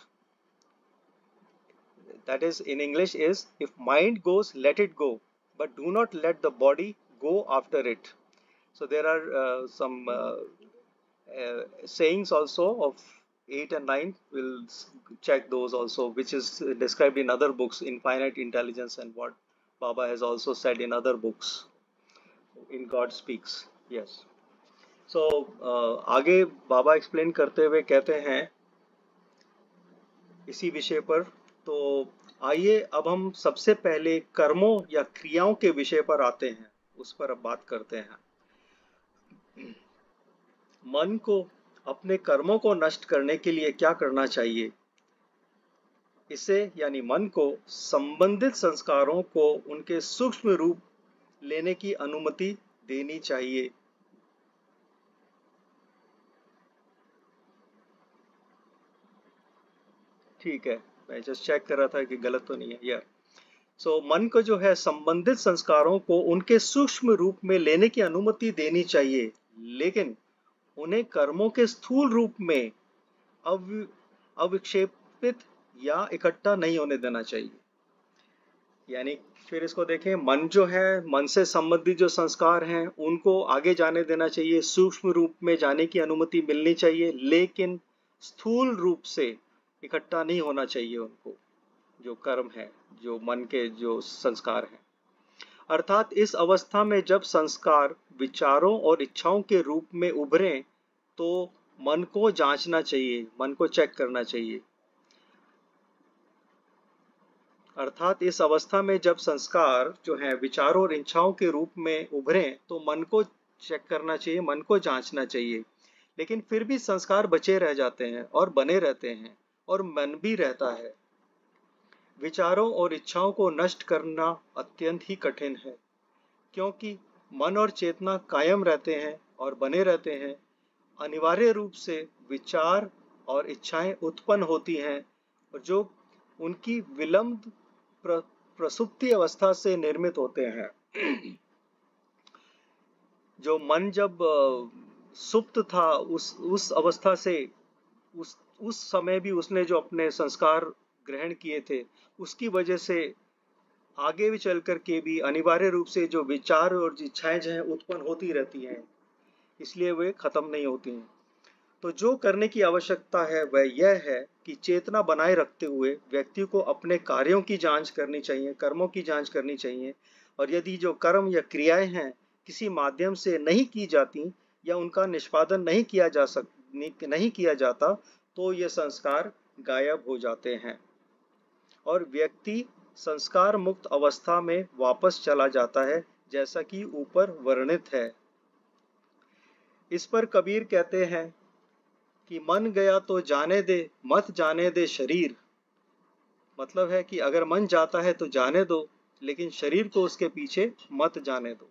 that is in english is if mind goes let it go but do not let the body go after it. So there are uh, some uh, uh, sayings also of 8 and 9 we'll check those also which is described in other books infinite intelligence and what baba has also said in other books in god speaks yes so uh, आगे बाबा explain करते हुए कहते हैं इसी विषय पर तो आइए अब हम सबसे पहले कर्मों या क्रियाओं के विषय पर आते हैं। उस पर अब बात करते हैं। मन को, अपने कर्मों को नष्ट करने के लिए क्या करना चाहिए? इसे, यानी मन को, संबंधित संस्कारों को उनके सूक्ष्म रूप लेने की अनुमति देनी चाहिए। ठीक है। मैं जस्ट चेक कर रहा था कि गलत तो नहीं है यार सो so, मन को जो है संबंधित संस्कारों को उनके सूक्ष्म रूप में लेने की अनुमति देनी चाहिए लेकिन उन्हें कर्मों के स्थूल रूप में अव अविक्षेपित या इकट्ठा नहीं होने देना चाहिए। यानी फिर इसको देखें मन जो है मन से संबंधित जो संस्कार हैं उनको आगे जाने देना चाहिए सूक्ष्म रूप में जाने की अनुमति मिलनी चाहिए लेकिन स्थूल रूप से इकट्ठा नहीं होना चाहिए उनको, जो कर्म है, जो मन के, जो संस्कार हैं। अर्थात इस अवस्था में जब संस्कार विचारों और इच्छाओं के रूप में उभरे तो मन को जांचना चाहिए, मन को चेक करना चाहिए। अर्थात इस अवस्था में जब संस्कार जो है, विचारों और इच्छाओं के रूप में उभरे तो मन को चेक करना चाहिए, मन को जांचना चाहिए। लेकिन फिर भी संस्कार बचे रह जाते हैं और बने रहते हैं। और मन भी रहता है। विचारों और इच्छाओं को नष्ट करना अत्यंत ही कठिन है क्योंकि मन और चेतना कायम रहते हैं और बने रहते हैं। अनिवार्य रूप से विचार और इच्छाएँ उत्पन्न होती हैं और जो उनकी विलंब प्र, प्रसुप्ति अवस्था से निर्मित होते हैं। जो मन जब सुप्त था उस उस अवस्था से उस उस समय भी उसने जो अपने संस्कार ग्रहण किए थे, उसकी वजह से आगे भी चल कर के भी अनिवार्य रूप से जो विचार और इच्छाएँ जो हैं, उत्पन्न होती रहती हैं। इसलिए वे खत्म नहीं होती हैं। तो जो करने की आवश्यकता है, वह यह है कि चेतना बनाए रखते हुए व्यक्ति को अपने कार्यों की जाँच करनी चाहिए, कर्मों की जाँच करनी चाहिए और यदि जो कर्म या क्रियाएँ हैं किसी माध्यम से नहीं की जाती या उनका निष्पादन नहीं किया जा सक नहीं किया जाता तो ये संस्कार गायब हो जाते हैं। और व्यक्ति संस्कार मुक्त अवस्था में वापस चला जाता है, जैसा कि ऊपर वर्णित है। इस पर कबीर कहते हैं कि मन गया तो जाने दे, मत जाने दे शरीर। मतलब है कि अगर मन जाता है तो जाने दो, लेकिन शरीर को उसके पीछे मत जाने दो।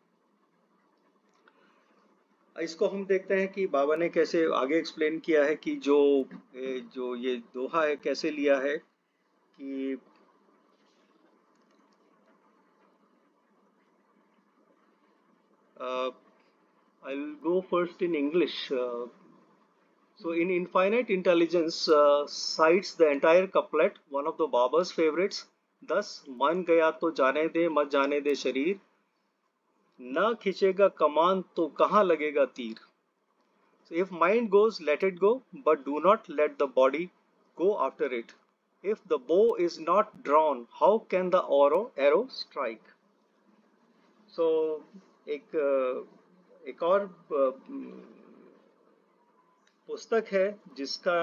इसको हम देखते हैं कि बाबा ने कैसे आगे एक्सप्लेन किया है कि जो जो ये दोहा है, कैसे लिया है कि I will go first in English so in infinite intelligence cites the entire couplet one of the Baba's favourites दस मन गया तो जाने दे मत जाने दे शरीर ना खींचेगा कमान तो कहाँ लगेगा तीर? If mind goes let it go but do not let the body go after it if the bow is not drawn how can the strike so एक एक और, पुस्तक है, जिसका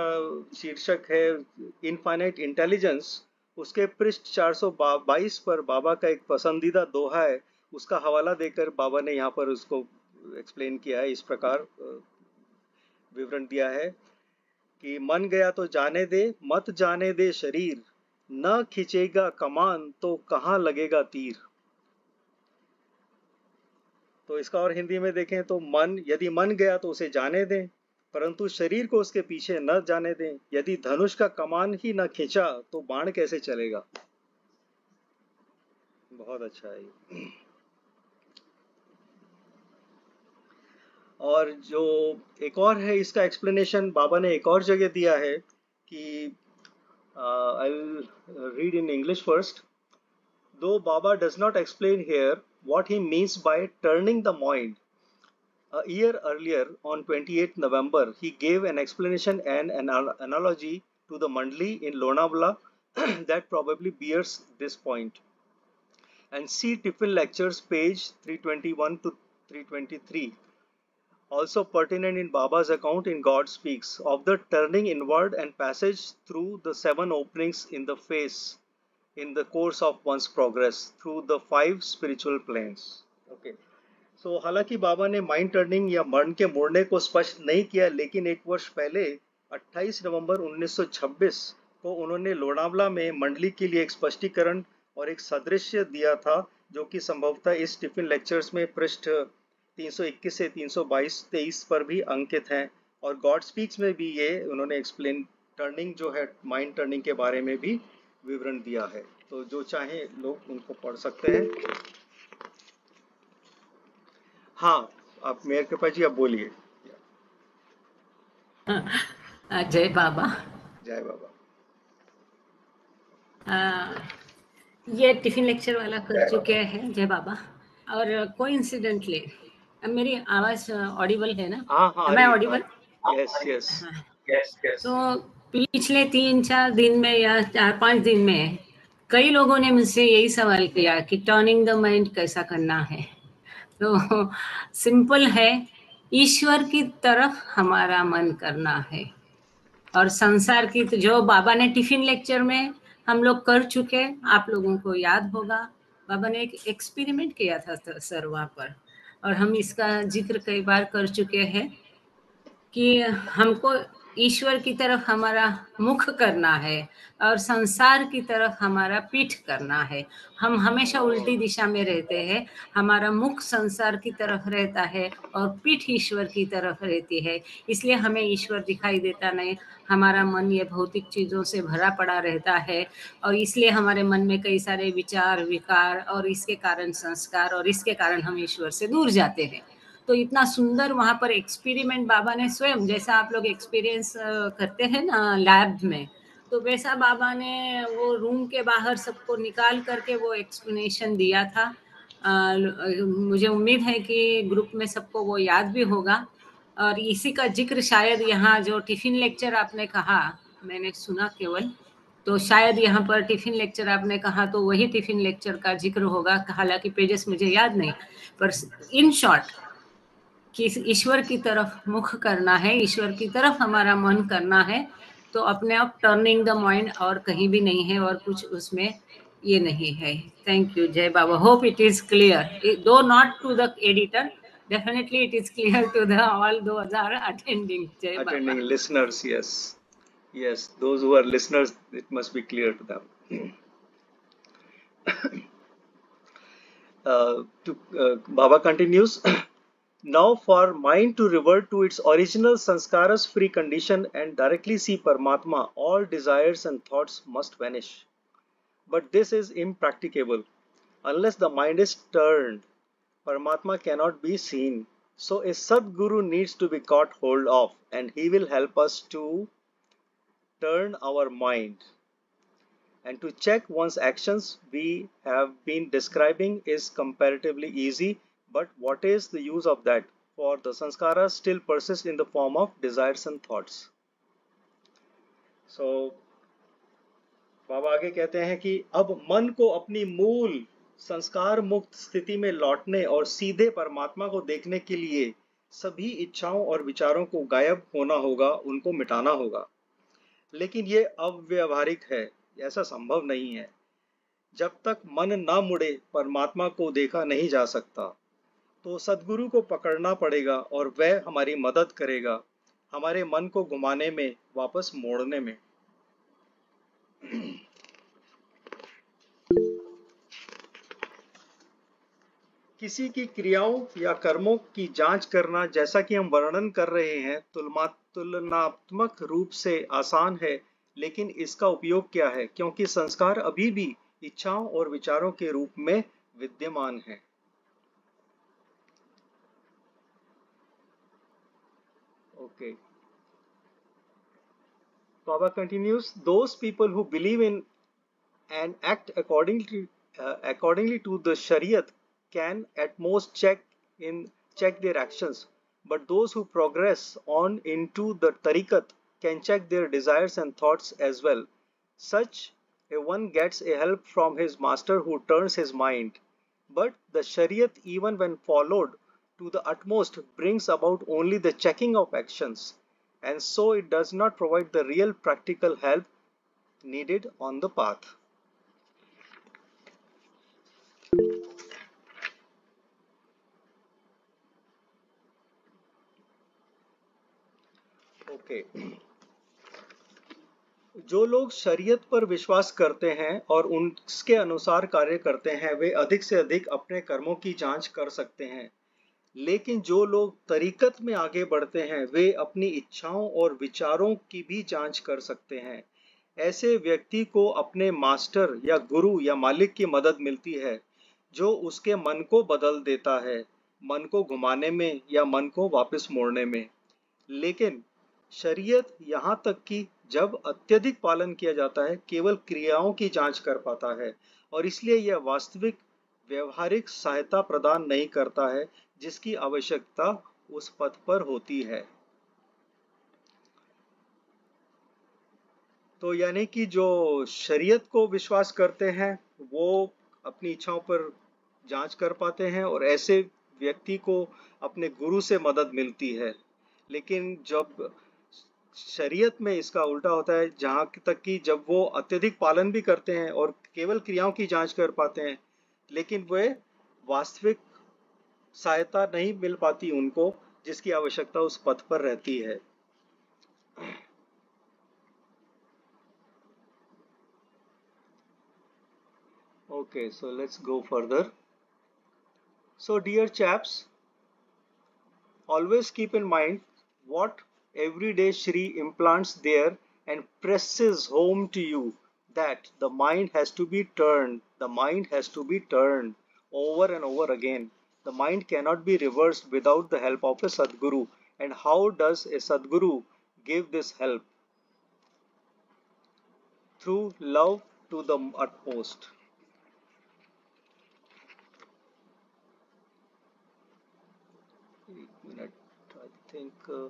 शीर्षक है इनफाइनाइट इंटेलिजेंस उसके पृष्ठ चार सौ बाईस पर बाबा का एक पसंदीदा दोहा है उसका हवाला देकर बाबा ने यहाँ पर उसको एक्सप्लेन किया है, इस प्रकार विवरण दिया है कि मन गया तो जाने दे, मत जाने दे शरीर, न खिंचेगा कमान तो कहाँ लगेगा तीर। तो इसका और हिंदी में देखें तो मन, यदि मन गया तो उसे जाने दें, परंतु शरीर को उसके पीछे न जाने दें, यदि धनुष का कमान ही न खींचा तो बाण कैसे चलेगा? बहुत अच्छा है और जो एक और है इसका एक्सप्लेनेशन बाबा ने एक और जगह दिया है कि I read in English first though Baba does not explain here what he means by turning the mind. A year earlier, on 28 November, he gave an explanation and an analogy to the Mandli in Lonavala that probably bears this point. And see Tiffin Lectures, page 321 to 323 also pertinent in Baba's account in God Speaks of the turning inward and passage through the seven openings in the face in the course of one's progress through the five spiritual planes. Okay. so, हालाँकि बाबा ने mind turning या मन के मोड़ने को स्पष्ट नहीं किया लेकिन एक वर्ष पहले 28 नवंबर 1926 को उन्होंने लोनावला में मंडली के लिए एक स्पष्टीकरण और एक सदृश्य दिया था जो कि संभवतः इस टिफ़िन लेक्चर्स में पृष्ठ 321 से 322 23 पर भी अंकित हैं। और गॉड स्पीक्स में भी ये उन्होंने एक्सप्लेन टर्निंग जो है माइंड टर्निंग के बारे में भी विवरण दिया है। तो जो चाहे लोग उनको पढ़ सकते हैं। हाँ आप मेयर कृपा जी आप बोलिए। जय बाबा। जय बाबा। आ, ये टिफ़िन लेक्चर वाला कर चुके हैं जय बाबा। और कोइंसिडेंटली मेरी आवाज़ ऑडिबल है ना? हाँ हाँ मैं audible yes yes yes yes तो पिछले तीन चार दिन में या चार पाँच दिन में कई लोगों ने मुझसे यही सवाल किया कि टर्निंग द माइंड कैसा करना है? तो सिंपल है ईश्वर की तरफ़ हमारा मन करना है। और संसार की तो जो बाबा ने टिफ़िन लेक्चर में हम लोग कर चुके आप लोगों को याद होगा। बाबा ने एक एक्सपेरिमेंट किया था सर वहाँ पर। और हम इसका ज़िक्र कई बार कर चुके हैं कि हमको ईश्वर की तरफ़ हमारा मुख करना है और संसार की तरफ़ हमारा पीठ करना है। हम हमेशा उल्टी दिशा में रहते हैं। हमारा मुख संसार की तरफ़ रहता है और पीठ ईश्वर की तरफ़ रहती है। इसलिए हमें ईश्वर दिखाई देता नहीं। हमारा मन ये भौतिक चीज़ों से भरा पड़ा रहता है और इसलिए हमारे मन में कई सारे विचार विकार और इसके कारण संस्कार और इसके कारण हम ईश्वर से दूर जाते हैं। तो इतना सुंदर वहाँ पर एक्सपेरिमेंट बाबा ने स्वयं जैसा आप लोग एक्सपीरियंस करते हैं ना लैब में तो वैसा बाबा ने वो रूम के बाहर सबको निकाल करके वो एक्सप्लेनेशन दिया था। आ, मुझे उम्मीद है कि ग्रुप में सबको वो याद भी होगा। और इसी का ज़िक्र शायद यहाँ जो टिफ़िन लेक्चर आपने कहा, मैंने सुना केवल तो शायद यहाँ पर टिफ़िन लेक्चर आपने कहा तो वही टिफ़िन लेक्चर का ज़िक्र होगा। हालाँकि पेजेस मुझे याद नहीं, पर इन शॉर्ट, कि ईश्वर की तरफ़ मुख करना है, ईश्वर की तरफ़ हमारा मन करना है तो अपने आप टर्निंग द माइंड और कहीं भी नहीं है और कुछ उसमें ये नहीं है। थैंक यू जय Baba. Hope it is clear though not to the editor definitely it is clear to the all those are attending Jai attending Baba. listeners yes yes those who are listeners it must be clear to them uh, to, uh, baba continues Now for mind to revert to its original sanskaras free condition and directly see Paramatma, all desires and thoughts must vanish. But this is impracticable. Unless the mind is turned, Paramatma cannot be seen. So a Sadguru needs to be caught hold of and he will help us to turn our mind. And to check one's actions we have been describing is comparatively easy but what is the use of that? For the sanskaras still persist in the form of desires and thoughts. So, बाबा आगे कहते हैं कि अब मन को अपनी मूल संस्कार मुक्त स्थिति में लौटने और सीधे परमात्मा को देखने के लिए सभी इच्छाओं और विचारों को गायब होना होगा, उनको मिटाना होगा। लेकिन ये अव्यवहारिक है, ऐसा संभव नहीं है। जब तक मन न मुड़े, परमात्मा को देखा नहीं जा सकता तो सदगुरु को पकड़ना पड़ेगा और वह हमारी मदद करेगा, हमारे मन को घुमाने में, वापस मोड़ने में। किसी की क्रियाओं या कर्मों की जाँच करना जैसा कि हम वर्णन कर रहे हैं तुलनात्मक रूप से आसान है लेकिन इसका उपयोग क्या है? क्योंकि संस्कार अभी भी इच्छाओं और विचारों के रूप में विद्यमान है। Okay. continues, those people who believe in and act accordingly uh, accordingly to the can at most check in check their actions. But those who progress on into the tariqat can check their desires and thoughts as well. Such a one gets a help from his master who turns his mind. But the shariat even when followed to the utmost brings about only the checking of actions. And so it does not provide the real practical help needed on the path okay जो लोग शरीयत पर विश्वास करते हैं और उसके अनुसार कार्य करते हैं, वे अधिक से अधिक अपने कर्मों की जाँच कर सकते हैं। लेकिन जो लोग तरीकत में आगे बढ़ते हैं, वे अपनी इच्छाओं और विचारों की भी जाँच कर सकते हैं। ऐसे व्यक्ति को अपने मास्टर या गुरु या मालिक की मदद मिलती है, जो उसके मन को बदल देता है, मन को घुमाने में या मन को वापस मोड़ने में। लेकिन शरीयत यहाँ तक कि जब अत्यधिक पालन किया जाता है, केवल क्रियाओं की जाँच कर पाता है और इसलिए यह वास्तविक व्यवहारिक सहायता प्रदान नहीं करता है, जिसकी आवश्यकता उस पथ पर होती है। तो यानी कि जो शरीयत को विश्वास करते हैं, वो अपनी इच्छाओं पर जाँच कर पाते हैं और ऐसे व्यक्ति को अपने गुरु से मदद मिलती है। लेकिन जब शरीयत में इसका उल्टा होता है, जहाँ तक कि जब वो अत्यधिक पालन भी करते हैं और केवल क्रियाओं की जाँच कर पाते हैं, लेकिन वे वास्तविक सहायता नहीं मिल पाती उनको, जिसकी आवश्यकता उस पथ पर रहती है। Okay, so let's go further. So, dear chaps, always keep in mind what every day Shri implants there and presses home to you that the mind has to be turned, the mind has to be turned over and over again. The mind cannot be reversed without the help of a Sadguru. And how does a Sadguru give this help? Through love to the utmost. I think. Uh,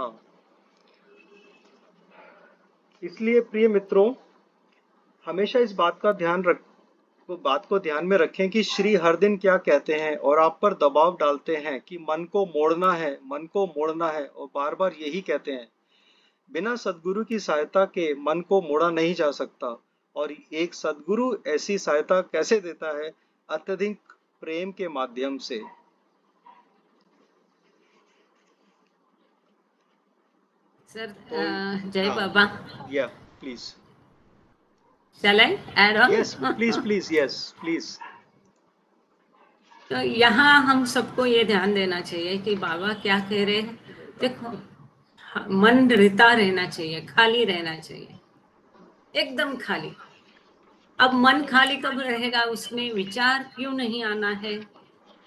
हाँ। इसलिए प्रिय मित्रों, हमेशा इस बात का ध्यान रख, वो बात को ध्यान में रखें कि श्री हर दिन क्या कहते हैं और आप पर दबाव डालते हैं कि मन को मोड़ना है, मन को मोड़ना है और बार बार यही कहते हैं, बिना सदगुरु की सहायता के मन को मोड़ा नहीं जा सकता और एक सदगुरु ऐसी सहायता कैसे देता है अत्यधिक प्रेम के माध्यम से। सर जय बाबा या please shall I add on? Yes, please, please, yes, please. तो यहाँ हम सबको ये ध्यान देना चाहिए कि बाबा क्या कह रहे हैं। देखो मन रहता रहना चाहिए खाली रहना चाहिए। एकदम खाली। अब मन खाली कब रहेगा उसमें विचार क्यों नहीं आना है?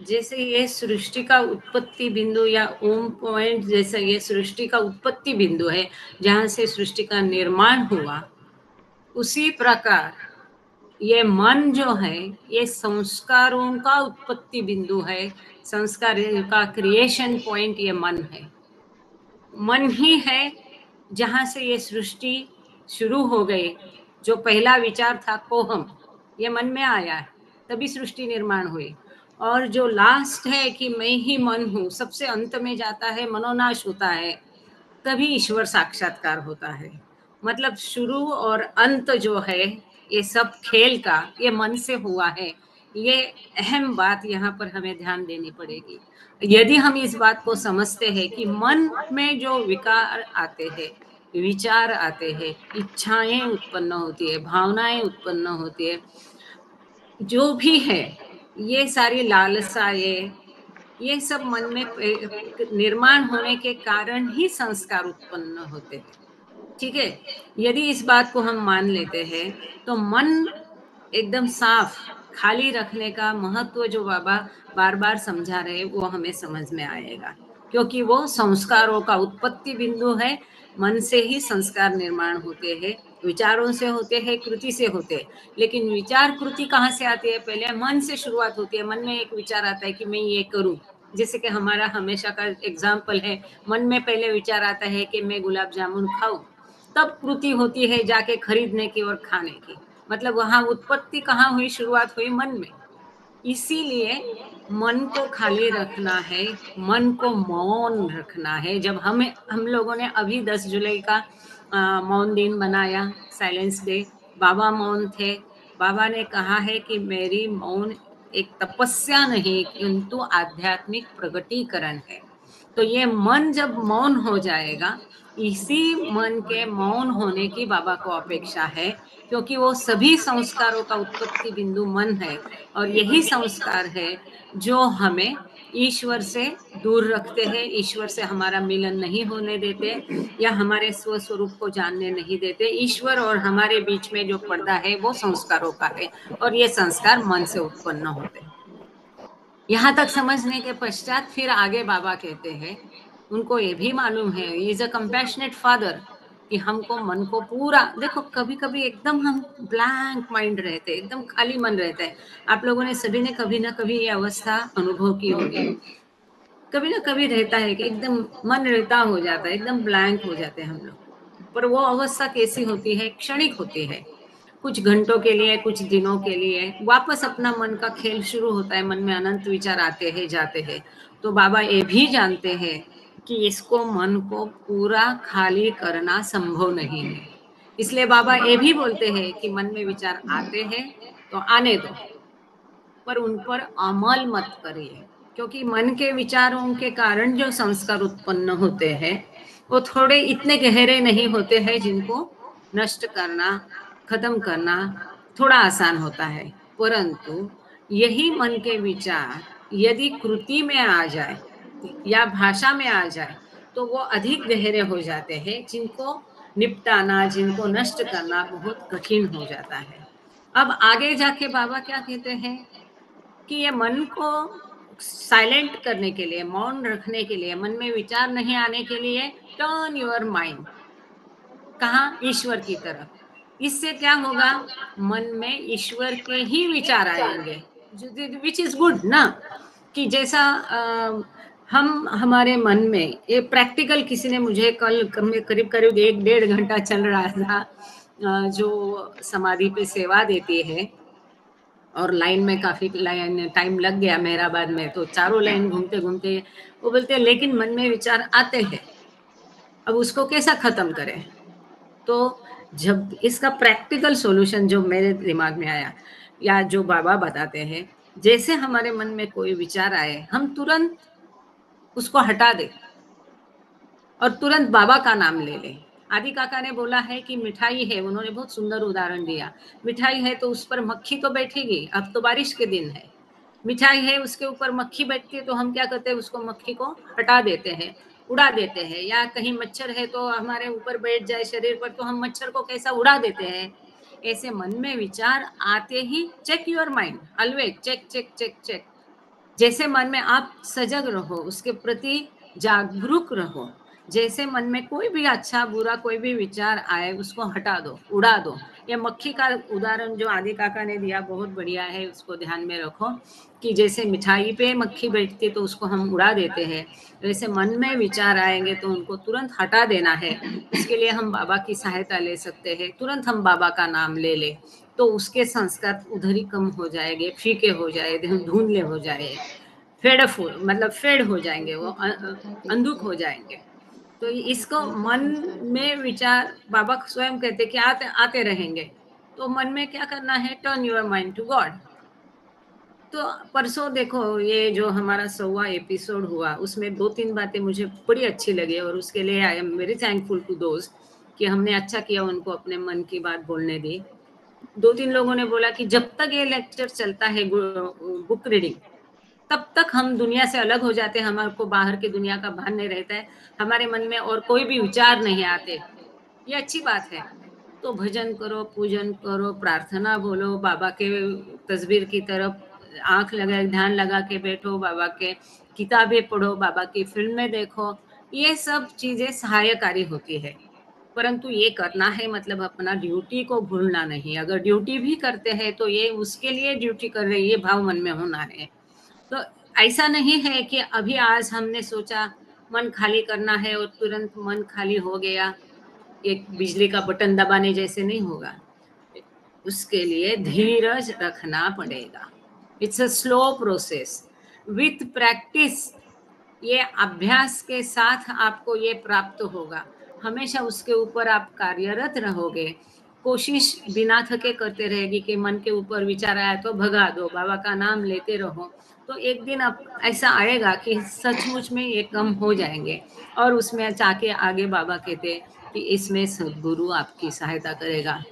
जैसे ये सृष्टि का उत्पत्ति बिंदु या ओम पॉइंट जैसे ये सृष्टि का उत्पत्ति बिंदु है, जहाँ से सृष्टि का निर्माण हुआ, उसी प्रकार ये मन जो है, ये संस्कारों का उत्पत्ति बिंदु है, संस्कार का क्रिएशन पॉइंट ये मन है। मन ही है जहाँ से ये सृष्टि शुरू हो गई, जो पहला विचार था कोहम, ये मन में आया है, तभी सृष्टि निर्माण हुई। और जो लास्ट है कि मैं ही मन हूँ, सबसे अंत में जाता है, मनोनाश होता है, तभी ईश्वर साक्षात्कार होता है। मतलब शुरू और अंत जो है, ये सब खेल का, ये मन से हुआ है। ये अहम बात यहाँ पर हमें ध्यान देनी पड़ेगी। यदि हम इस बात को समझते हैं कि मन में जो विकार आते हैं, विचार आते हैं, इच्छाएँ उत्पन्न होती है, भावनाएँ उत्पन्न होती है, जो भी है ये सारी लालसा, ये ये सब मन में निर्माण होने के कारण ही संस्कार उत्पन्न होते हैं ठीक है? यदि इस बात को हम मान लेते हैं तो मन एकदम साफ़, खाली रखने का महत्व जो बाबा बार बार समझा रहे वो हमें समझ में आएगा। क्योंकि वो संस्कारों का उत्पत्ति बिंदु है, मन से ही संस्कार निर्माण होते हैं। विचारों से होते हैं, कृति से होते हैं। लेकिन विचार कृति कहाँ से आती है? पहले मन से शुरुआत होती है। मन में एक विचार आता है कि मैं ये करूँ। जैसे कि हमारा हमेशा का एग्ज़ाम्पल है, मन में पहले विचार आता है कि मैं गुलाब जामुन खाऊं। तब कृति होती है जाके खरीदने की और खाने की। मतलब वहाँ उत्पत्ति कहाँ हुई? शुरुआत हुई मन में। इसीलिए मन को खाली रखना है, मन को मौन रखना है। जब हमें, हम लोगों ने अभी 10 जुलाई का मौन दिन बनाया साइलेंस डे बाबा मौन थे। बाबा ने कहा है कि मेरी मौन एक तपस्या नहीं, किंतु आध्यात्मिक प्रगटीकरण है। तो ये मन जब मौन हो जाएगा, इसी मन के मौन होने की बाबा को अपेक्षा है, क्योंकि वो सभी संस्कारों का उत्पत्ति बिंदु मन है। और यही संस्कार है जो हमें ईश्वर से दूर रखते हैं, ईश्वर से हमारा मिलन नहीं होने देते या हमारे स्वस्वरूप को जानने नहीं देते। ईश्वर और हमारे बीच में जो पर्दा है, वो संस्कारों का है और ये संस्कार मन से उत्पन्न होते यहाँ तक समझने के पश्चात फिर आगे बाबा कहते हैं, उनको ये भी मालूम है इज़ अ कंपैशनेट फादर कि हमको मन को पूरा, देखो कभी कभी एकदम हम ब्लैंक माइंड रहते, एकदम खाली मन रहता है। आप लोगों ने सभी ने कभी ना कभी ये अवस्था अनुभव की होगी। कभी ना कभी रहता है कि एकदम मन रहता हो जाता है, एकदम ब्लैंक हो जाते हैं हम लोग। पर वो अवस्था कैसी होती है? क्षणिक होती है। कुछ घंटों के लिए, कुछ दिनों के लिए, वापस अपना मन का खेल शुरू होता है, मन में अनंत विचार आते हैं, जाते हैं। तो बाबा ये भी जानते हैं कि इसको मन को पूरा खाली करना संभव नहीं है। इसलिए बाबा ये भी बोलते हैं कि मन में विचार आते हैं तो आने दो, पर उन पर अमल मत करिए। क्योंकि मन के विचारों के कारण जो संस्कार उत्पन्न होते हैं, वो थोड़े इतने गहरे नहीं होते हैं जिनको नष्ट करना, खत्म करना थोड़ा आसान होता है। परंतु यही मन के विचार यदि कृति में आ जाए या भाषा में आ जाए तो वो अधिक गहरे हो जाते हैं, जिनको निपटाना, जिनको नष्ट करना बहुत कठिन हो जाता है। अब आगे जाके बाबा क्या कहते हैं कि ये मन को साइलेंट करने के लिए, मौन रखने के लिए, मन में विचार नहीं आने के लिए टर्न योर माइंड कहा? ईश्वर की तरफ़। इससे क्या होगा? मन में ईश्वर के ही विचार आएँगे। विच इज़ गुड ना? कि जैसा हम हमारे मन में ये प्रैक्टिकल किसी ने मुझे कल करीब करीब एक डेढ़ घंटा चल रहा था जो समाधि पे सेवा देती है और लाइन में काफ़ी लाइन टाइम लग गया मेहराबाद में तो चारों लाइन घूमते घूमते वो बोलते हैं लेकिन मन में विचार आते हैं अब उसको कैसा खत्म करें? तो जब इसका प्रैक्टिकल सॉल्यूशन जो मेरे दिमाग में आया या जो बाबा बताते हैं जैसे हमारे मन में कोई विचार आए हम तुरंत उसको हटा दे और तुरंत बाबा का नाम ले ले। आदि काका ने बोला है कि मिठाई है, उन्होंने बहुत सुंदर उदाहरण दिया। मिठाई है तो उस पर मक्खी तो बैठेगी, अब तो बारिश के दिन है। मिठाई है, उसके ऊपर मक्खी बैठती है तो हम क्या करते हैं, उसको मक्खी को हटा देते हैं, उड़ा देते हैं। या कहीं मच्छर है तो हमारे ऊपर बैठ जाए शरीर पर तो हम मच्छर को कैसा उड़ा देते हैं? ऐसे मन में विचार आते ही check your mind always check check check check जैसे मन में आप सजग रहो, उसके प्रति जागरूक रहो। जैसे मन में कोई भी अच्छा बुरा कोई भी विचार आए, उसको हटा दो, उड़ा दो। ये मक्खी का उदाहरण जो आदि काका ने दिया, बहुत बढ़िया है, उसको ध्यान में रखो। कि जैसे मिठाई पे मक्खी बैठती है तो उसको हम उड़ा देते हैं। वैसे मन में विचार आएँगे तो उनको तुरंत हटा देना है। इसके लिए हम बाबा की सहायता ले सकते हैं। तुरंत हम बाबा का नाम ले ले तो उसके संस्कार उधर ही कम हो जाएँगे, फीके हो जाए, धुंधले हो जाए, फेड मतलब फेड हो जाएँगे वो अंधुक हो जाएँगे। तो इसको मन में विचार, बाबा स्वयं कहते कि आते आते रहेंगे। तो मन में क्या करना है? Turn your mind to God तो परसों देखो, ये जो हमारा सौवा एपिसोड हुआ, उसमें दो तीन बातें मुझे बड़ी अच्छी लगी और उसके लिए I am very thankful to दोस्त कि हमने अच्छा किया उनको अपने मन की बात बोलने दी। दो तीन लोगों ने बोला कि जब तक ये लेक्चर चलता है बुक रीडिंग तब तक हम दुनिया से अलग हो जाते हैं हमारे को बाहर की दुनिया का भान नहीं रहता है, हमारे मन में और कोई भी विचार नहीं आते। ये अच्छी बात है। तो भजन करो, पूजन करो, प्रार्थना बोलो, बाबा के तस्वीर की तरफ़ आँख लगा, ध्यान लगा के बैठो, बाबा के किताबें पढ़ो, बाबा की फ़िल्में देखो, ये सब चीज़ें सहायकारी होती है। परंतु ये करना है मतलब अपना ड्यूटी को भूलना नहीं। अगर ड्यूटी भी करते हैं तो ये उसके लिए ड्यूटी कर रही है भाव मन में होना है। तो ऐसा नहीं है कि अभी आज हमने सोचा मन खाली करना है और तुरंत मन खाली हो गया, एक बिजली का बटन दबाने जैसे नहीं होगा। उसके लिए धीरज रखना पड़ेगा। It's a slow process with practice ये अभ्यास के साथ आपको ये प्राप्त होगा। हमेशा उसके ऊपर आप कार्यरत रहोगे। कोशिश बिना थके करते रहेगी कि मन के ऊपर विचार आया तो भगा दो, बाबा का नाम लेते रहो। तो एक दिन अब ऐसा आएगा कि सचमुच में ये कम हो जाएँगे। और उसमें चाके आगे बाबा कहते कि इसमें सदगुरु आपकी सहायता करेगा।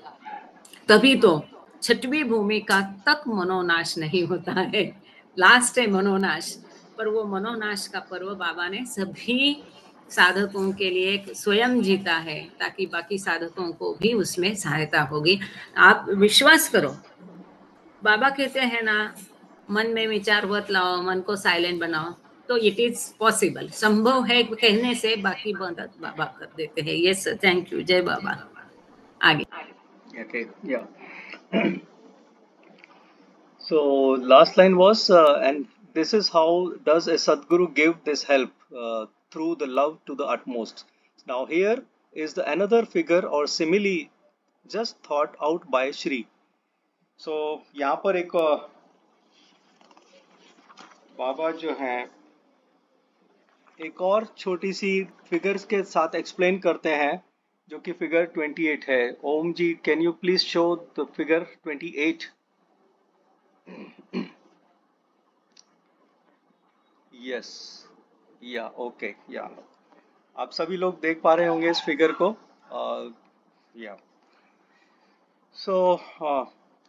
तभी तो छठवीं भूमिका तक मनोनाश नहीं होता है। लास्ट है मनोनाश। पर वो मनोनाश का पर्व बाबा ने सभी साधकों के लिए स्वयं जीता है, ताकि बाकी साधकों को भी उसमें सहायता होगी। आप विश्वास करो। बाबा कहते हैं ना, मन में विचार वत लाओ, मन को साइलेंट बनाओ। तो इट इज़ पॉसिबल संभव है कहने से बाकी मदद बाबा कर देते हैं। यस थैंक यू जय बाबा। आगे। Okay, yeah. So last line was uh, and this is how does a sadguru give this help uh, through the love to the utmost. Now here is the another figure or simile just thought out by Shri. So यहाँ पर एक बाबा जो हैं एक और छोटी सी figures के साथ एक्सप्लेन करते हैं जो कि फिगर 28 है। Om ji can you please show the figure 28 yes या ओके या आप सभी लोग देख पा रहे होंगे इस फिगर को। या so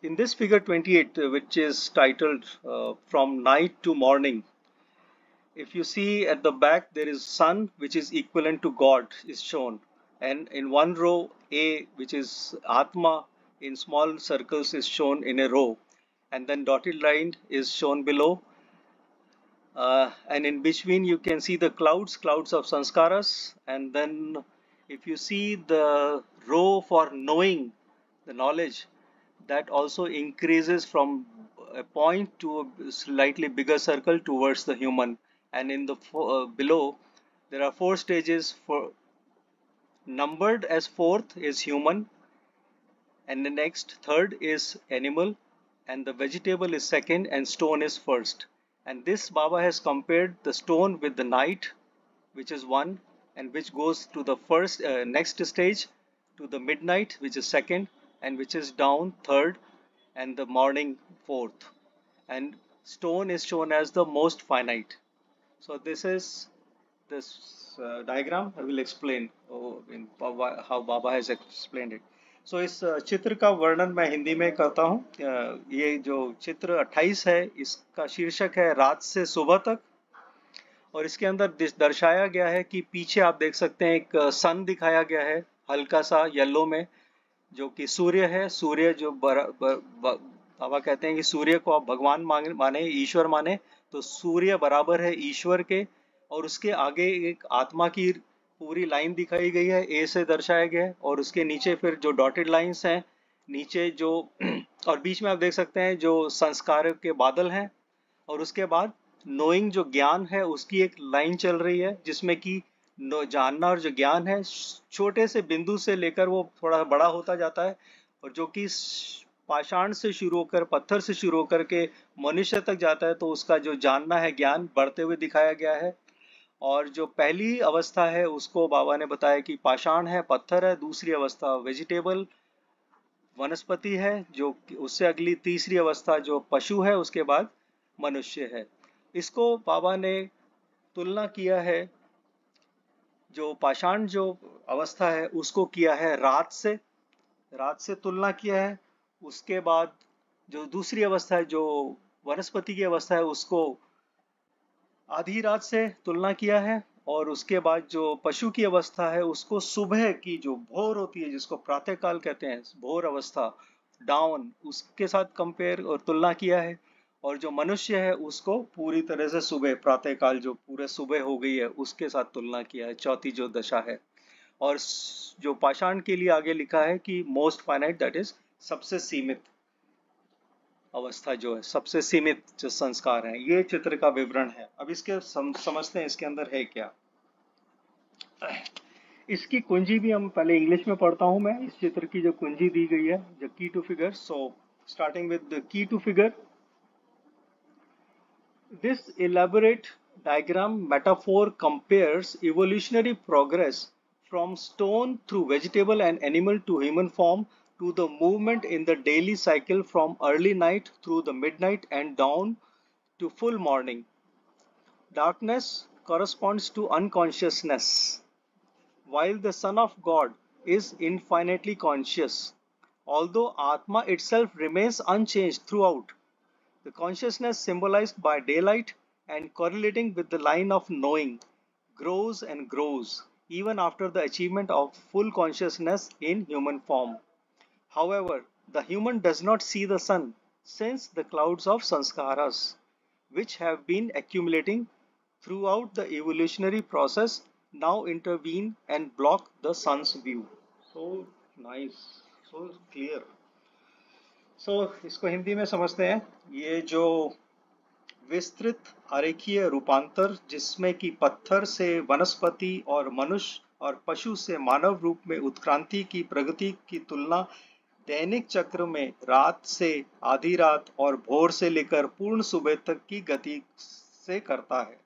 in this figure 28 which is titled from night to morning if you see at the back there is sun which is equal to God is shown. And in one row a which is atma in small circles is shown in a row. And then dotted line is shown below. Uh, and in between you can see the clouds clouds of sanskaras and then if you see the row for knowing the knowledge that also increases from a point to a slightly bigger circle towards the human. And in the uh, below there are four stages for numbered as fourth is human and the next third is animal and the vegetable is second and stone is first. And this Baba has compared the stone with the night which is one and which goes to the first uh, next stage to the midnight which is second and which is down third and the morning fourth. And stone is shown as the most finite. So this is this uh, diagram I will explain oh, in Baba, how Baba has explained it. So, इस चित्र का वर्णन मैं हिंदी में करता हूँ। ये जो चित्र 28 है इसका शीर्षक है रात से सुबह तक। और इसके अंदर दर्शाया गया है कि पीछे आप देख सकते हैं एक सन दिखाया गया है हल्का सा येलो में जो कि सूर्य है। सूर्य जो बाबा कहते हैं कि सूर्य को आप भगवान माने ईश्वर माने तो सूर्य बराबर है ईश्वर के। और उसके आगे एक आत्मा की पूरी लाइन दिखाई गई है, ए से दर्शाया गया है, और उसके नीचे फिर जो डॉटेड लाइंस हैं, नीचे जो और बीच में आप देख सकते हैं जो संस्कार के बादल हैं, और उसके बाद नोइंग जो ज्ञान है, उसकी एक लाइन चल रही है, जिसमें कि जानना और जो ज्ञान है, छोटे से बिंदु से लेकर वो थोड़ा बड़ा होता जाता है, और जो कि पाषाण से शुरू होकर, पत्थर से शुरू होकर के मनुष्य तक जाता है तो उसका जो जानना है, ज्ञान बढ़ते हुए दिखाया गया है और जो पहली अवस्था है, उसको बाबा ने बताया कि पाषाण है, पत्थर है, दूसरी अवस्था वेजिटेबल वनस्पति है, जो उससे अगली तीसरी अवस्था जो पशु है, उसके बाद मनुष्य है। इसको बाबा ने तुलना किया है, जो पाषाण जो अवस्था है, उसको किया है रात से। रात से तुलना किया है, उसके बाद जो दूसरी अवस्था है, जो वनस्पति की अवस्था है, उसको आधी रात से तुलना किया है और उसके बाद जो पशु की अवस्था है, उसको सुबह की जो भोर होती है, जिसको प्रातःकाल कहते हैं, भोर अवस्था, डाउन, उसके साथ कंपेयर और तुलना किया है। और जो मनुष्य है, उसको पूरी तरह से सुबह, प्रातःकाल जो पूरे सुबह हो गई है, उसके साथ तुलना किया है। चौथी जो दशा है। और जो पाषाण के लिए आगे लिखा है कि मोस्ट फाइनाइट दैट इज़ सबसे सीमित। अवस्था जो है सबसे सीमित जो संस्कार है ये चित्र का विवरण है। अब इसके सम, समझते हैं इसके अंदर है क्या? इसकी कुंजी भी हम पहले इंग्लिश में पढ़ता हूँ मैं। इस चित्र की जो कुंजी दी गई है जो key to figure so starting with the key to figure this elaborate diagram metaphor compares evolutionary progress from stone through vegetable and animal to human form to the movement in the daily cycle from early night through the midnight and dawn to full morning. Darkness corresponds to unconsciousness, while the Son of God is infinitely conscious. Although Atma itself remains unchanged throughout, the consciousness symbolized by daylight and correlating with the line of knowing grows and grows even after the achievement of full consciousness in human form. However, the human does not see the sun since the clouds of sanskaras, which have been accumulating throughout the evolutionary process, now intervene and block the sun's view. So nice, so clear. So इसको हिंदी में समझते हैं ये जो विस्तृत आरेखीय रूपांतर जिसमें कि पत्थर से वनस्पति और मनुष्य और पशु से मानव रूप में उत्क्रांति की प्रगति की तुलना दैनिक चक्र में रात से आधी रात और भोर से लेकर पूर्ण सुबह तक की गति से करता है।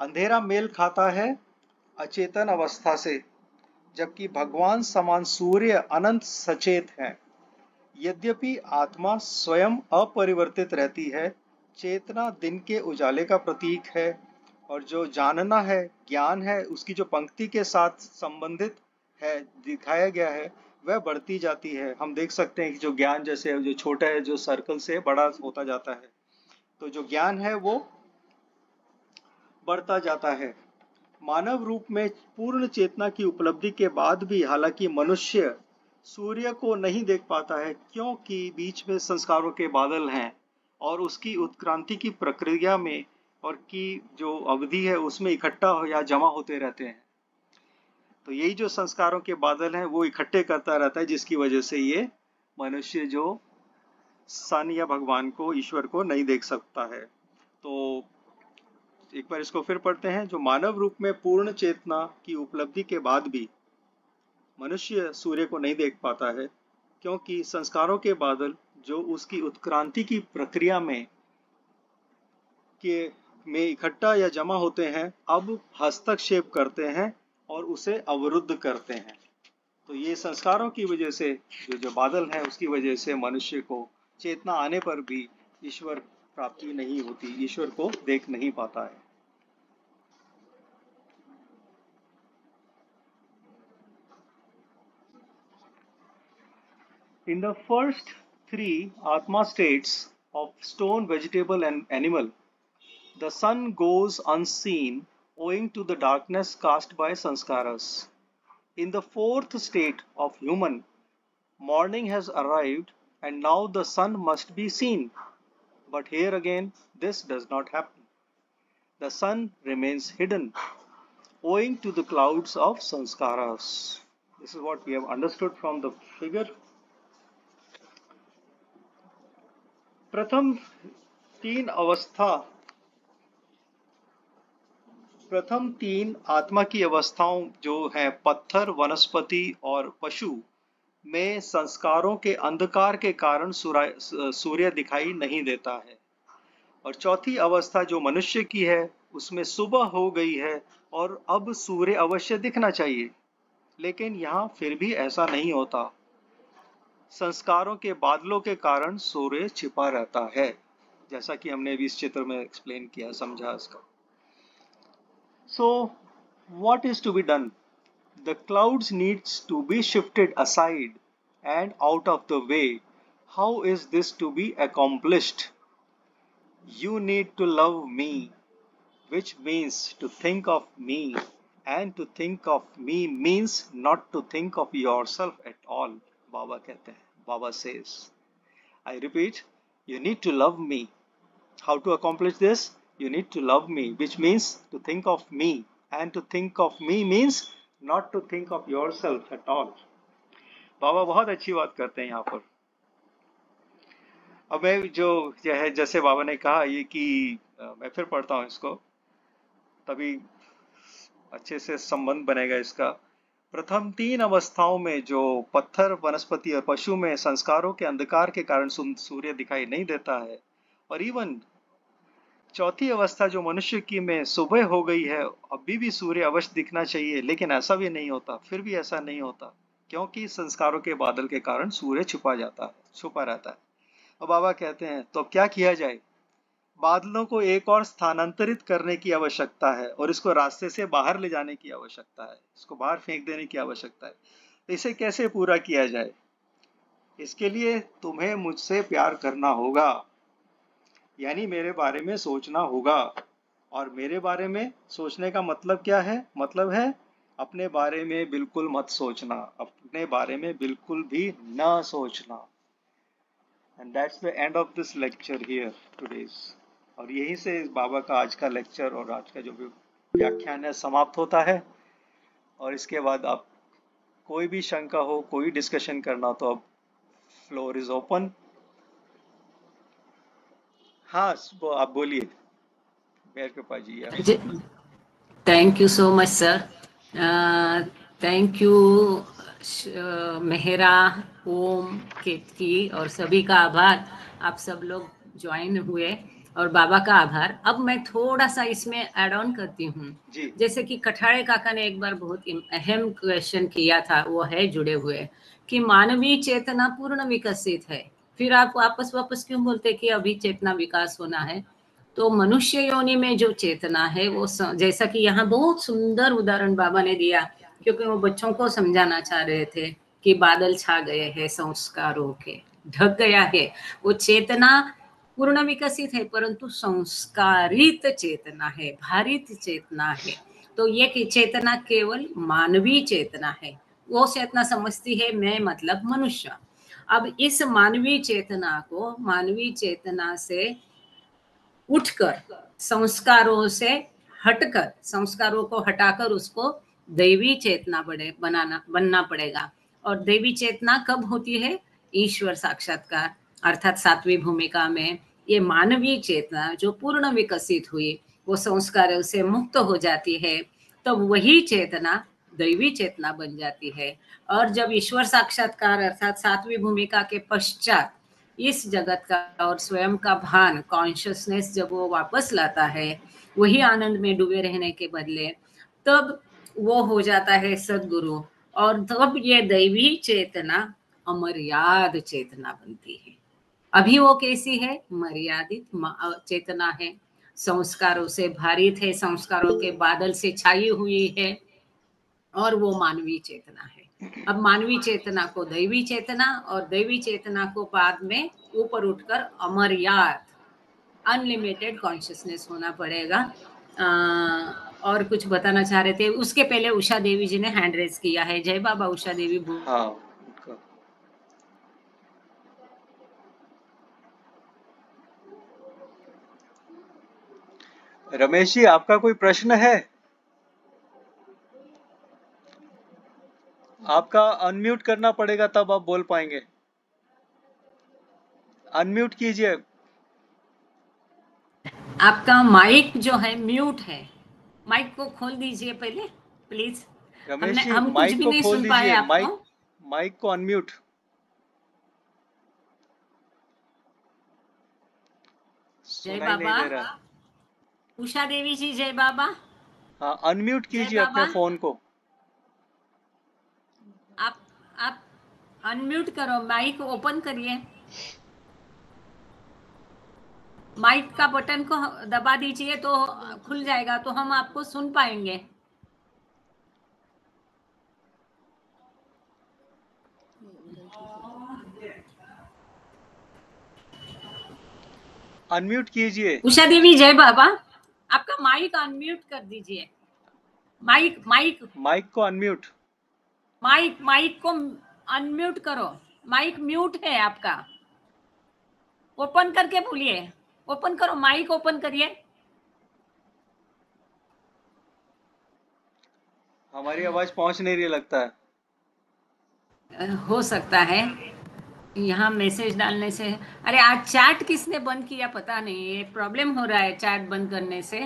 अंधेरा मेल खाता है अचेतन अवस्था से, जबकि भगवान समान सूर्य अनंत सचेत है। यद्यपि आत्मा स्वयं अपरिवर्तित रहती है, चेतना दिन के उजाले का प्रतीक है, और जो जानना है, ज्ञान है, उसकी जो पंक्ति के साथ संबंधित है, दिखाया गया है वह बढ़ती जाती है। हम देख सकते हैं कि जो ज्ञान जैसे जो छोटा है, जो सर्कल से बड़ा होता जाता है तो जो ज्ञान है वो बढ़ता जाता है। मानव रूप में पूर्ण चेतना की उपलब्धि के बाद भी, हालाँकि मनुष्य सूर्य को नहीं देख पाता है, क्योंकि बीच में संस्कारों के बादल हैं और उसकी उत्क्रांति की प्रक्रिया में और की जो अवधि है, उसमें इकट्ठा हो या जमा होते रहते हैं। तो यही जो संस्कारों के बादल हैं, वो इकट्ठे करता रहता है, जिसकी वजह से ये मनुष्य जो सन या भगवान को, ईश्वर को नहीं देख सकता है। तो एक बार इसको फिर पढ़ते हैं, जो मानव रूप में पूर्ण चेतना की उपलब्धि के बाद भी मनुष्य सूर्य को नहीं देख पाता है, क्योंकि संस्कारों के बादल जो उसकी उत्क्रांति की प्रक्रिया में के में इकट्ठा या जमा होते हैं, अब हस्तक्षेप करते हैं और उसे अवरुद्ध करते हैं। तो ये संस्कारों की वजह से जो जो बादल है उसकी वजह से मनुष्य को चेतना आने पर भी ईश्वर प्राप्ति नहीं होती ईश्वर को देख नहीं पाता है। In the first three Atma states of stone, vegetable, and animal, the sun goes unseen owing to the darkness cast by sanskaras. In the fourth state of human, morning has arrived and now the sun must be seen. But here again, this does not happen. The sun remains hidden owing to the clouds of sanskaras. This is what we have understood from the figure. प्रथम तीन अवस्था प्रथम तीन आत्मा की अवस्थाओं जो है, पत्थर, वनस्पति और पशु, में संस्कारों के अंधकार के कारण सूर्य दिखाई नहीं देता है। और चौथी अवस्था जो मनुष्य की है, उसमें सुबह हो गई है और अब सूर्य अवश्य दिखना चाहिए। लेकिन यहाँ फिर भी ऐसा नहीं होता। संस्कारों के बादलों के कारण सूर्य छिपा रहता है, जैसा कि हमने अभी इस चित्र में एक्सप्लेन किया, समझा इसका। सो what is to be done? The clouds needs to be shifted aside and out of the way. How is this to be accomplished? You need to love me which means to think of me. And to think of me means not to think of yourself at all baba baba says. I repeat you need to love me. How to accomplish this you need to love me, which means to think of me. And to think of me means not to think of yourself at all. बाबा बहुत अच्छी बात करते हैं यहाँ पर। अब मैं जो यह है, जैसे बाबा ने कहा ये कि मैं फिर पढ़ता हूँ इसको। तभी अच्छे से संबंध बनेगा इसका। प्रथम तीन अवस्थाओं में जो पत्थर, वनस्पति और पशु में संस्कारों के अंधकार के कारण सूर्य दिखाई नहीं देता है, और इवन चौथी अवस्था जो मनुष्य की में सुबह हो गई है, अभी भी सूर्य अवश्य दिखना चाहिए, लेकिन ऐसा भी नहीं होता, फिर भी ऐसा नहीं होता, क्योंकि संस्कारों के बादल के कारण सूर्य छुपा जाता है, छुपा रहता है। अब बाबा कहते हैं तो क्या किया जाए? बादलों को एक और स्थानांतरित करने की आवश्यकता है, और इसको रास्ते से बाहर ले जाने की आवश्यकता है, इसको बाहर फेंक देने की आवश्यकता है। तो इसे कैसे पूरा किया जाए? इसके लिए तुम्हें मुझसे प्यार करना होगा। यानी मेरे बारे में सोचना होगा। और मेरे बारे में सोचने का मतलब क्या है? मतलब है, अपने बारे में बिल्कुल मत सोचना। अपने बारे में बिल्कुल भी ना सोचना। And that's the end of this lecture here today's और यहीं से इस बाबा का आज का लेक्चर और आज का जो भी व्याख्यान है समाप्त होता है। और इसके बाद आप कोई भी शंका हो, कोई डिस्कशन करना हो तो अब फ्लोर इज़ ओपन हाँ आप बोलिए। Mayor Kripa ji thank you so much sir thank you Mehra Om Ketki और सभी का आभार। आप सब लोग ज्वाइन हुए और बाबा का आभार। अब मैं थोड़ा सा इसमें एड ऑन करती हूँ। जैसे कि कठाड़े काका ने एक बार बहुत अहम क्वेश्चन किया था वो है जुड़े हुए कि मानवीय चेतना पूर्ण विकसित है। फिर आप वापस वापस क्यों बोलते कि अभी चेतना विकास होना है? तो मनुष्य योनि में जो चेतना है, वो जैसा कि यहाँ बहुत सुंदर उदाहरण बाबा ने दिया, क्योंकि वो बच्चों को समझाना चाह रहे थे कि बादल छा गए हैं, संस्कारों के, ढक गया है। वो चेतना पूर्ण विकसित है, परंतु संस्कारित चेतना है, भारित चेतना है। तो ये कि चेतना केवल मानवीय चेतना है, वो चेतना समझती है, मैं मतलब मनुष्य। अब इस मानवीय चेतना को, मानवीय चेतना से उठकर, संस्कारों से हटकर, संस्कारों को हटाकर उसको दैवी चेतना बड़े बनाना, बनना पड़ेगा। और देवी चेतना कब होती है? ईश्वर साक्षात्कार, अर्थात सातवीं भूमिका में ये मानवीय चेतना जो पूर्ण विकसित हुई, वो संस्कारों से मुक्त हो जाती है तो वही चेतना दैवी चेतना बन जाती है। और जब ईश्वर साक्षात्कार अर्थात सातवीं भूमिका के पश्चात इस जगत का और स्वयं का भान कॉन्शियसनेस जब वो वापस लाता है, वही आनंद में डूबे रहने के बदले, तब वो हो जाता है सदगुरु और तब ये दैवी चेतना, अमर्याद चेतना बनती है। अभी वो कैसी है? मर्यादित चेतना है। संस्कारों से भारित है, संस्कारों के बादल से छाई हुई है। और वो मानवीय चेतना है। अब मानवीय चेतना को दैवी चेतना और दैवी चेतना को बाद में ऊपर उठकर अमर्याद अनलिमिटेड कॉन्शियसनेस होना पड़ेगा। आ, और कुछ बताना चाह रहे थे उसके पहले उषा देवी जी ने हैंड रेस किया है। जय बाबा उषा देवी हाँ रमेश जी आपका कोई प्रश्न है? आपका अनम्यूट करना पड़ेगा तब आप बोल पाएँगे। अनम्यूट कीजिए। आपका माइक जो है म्यूट है। माइक को खोल दीजिए पहले प्लीज़ रमेश हम माइक को खोल दीजिए। माइक माइक को अनम्यूट जय बाबा। उषा देवी जी जय बाबा। हाँ अनम्यूट कीजिए अपने फ़ोन को आप आप अनम्यूट करो माइक ओपन करिए। माइक का बटन को दबा दीजिए तो खुल जाएगा तो हम आपको सुन पाएँगे। अनम्यूट कीजिए। उषा देवी जय बाबा। आपका माइक अनम्यूट कर दीजिए। Mic mic. माइक को अनम्यूट। माइक माइक को अनम्यूट करो। माइक म्यूट है आपका। ओपन करके बोलिए। ओपन करो। माइक ओपन करिए। हमारी आवाज़ पहुँच नहीं रही लगता है। हो सकता है। यहाँ मैसेज डालने से। अरे आज चैट किसने बंद किया पता नहीं। ये प्रॉब्लम हो रहा है चैट बंद करने से।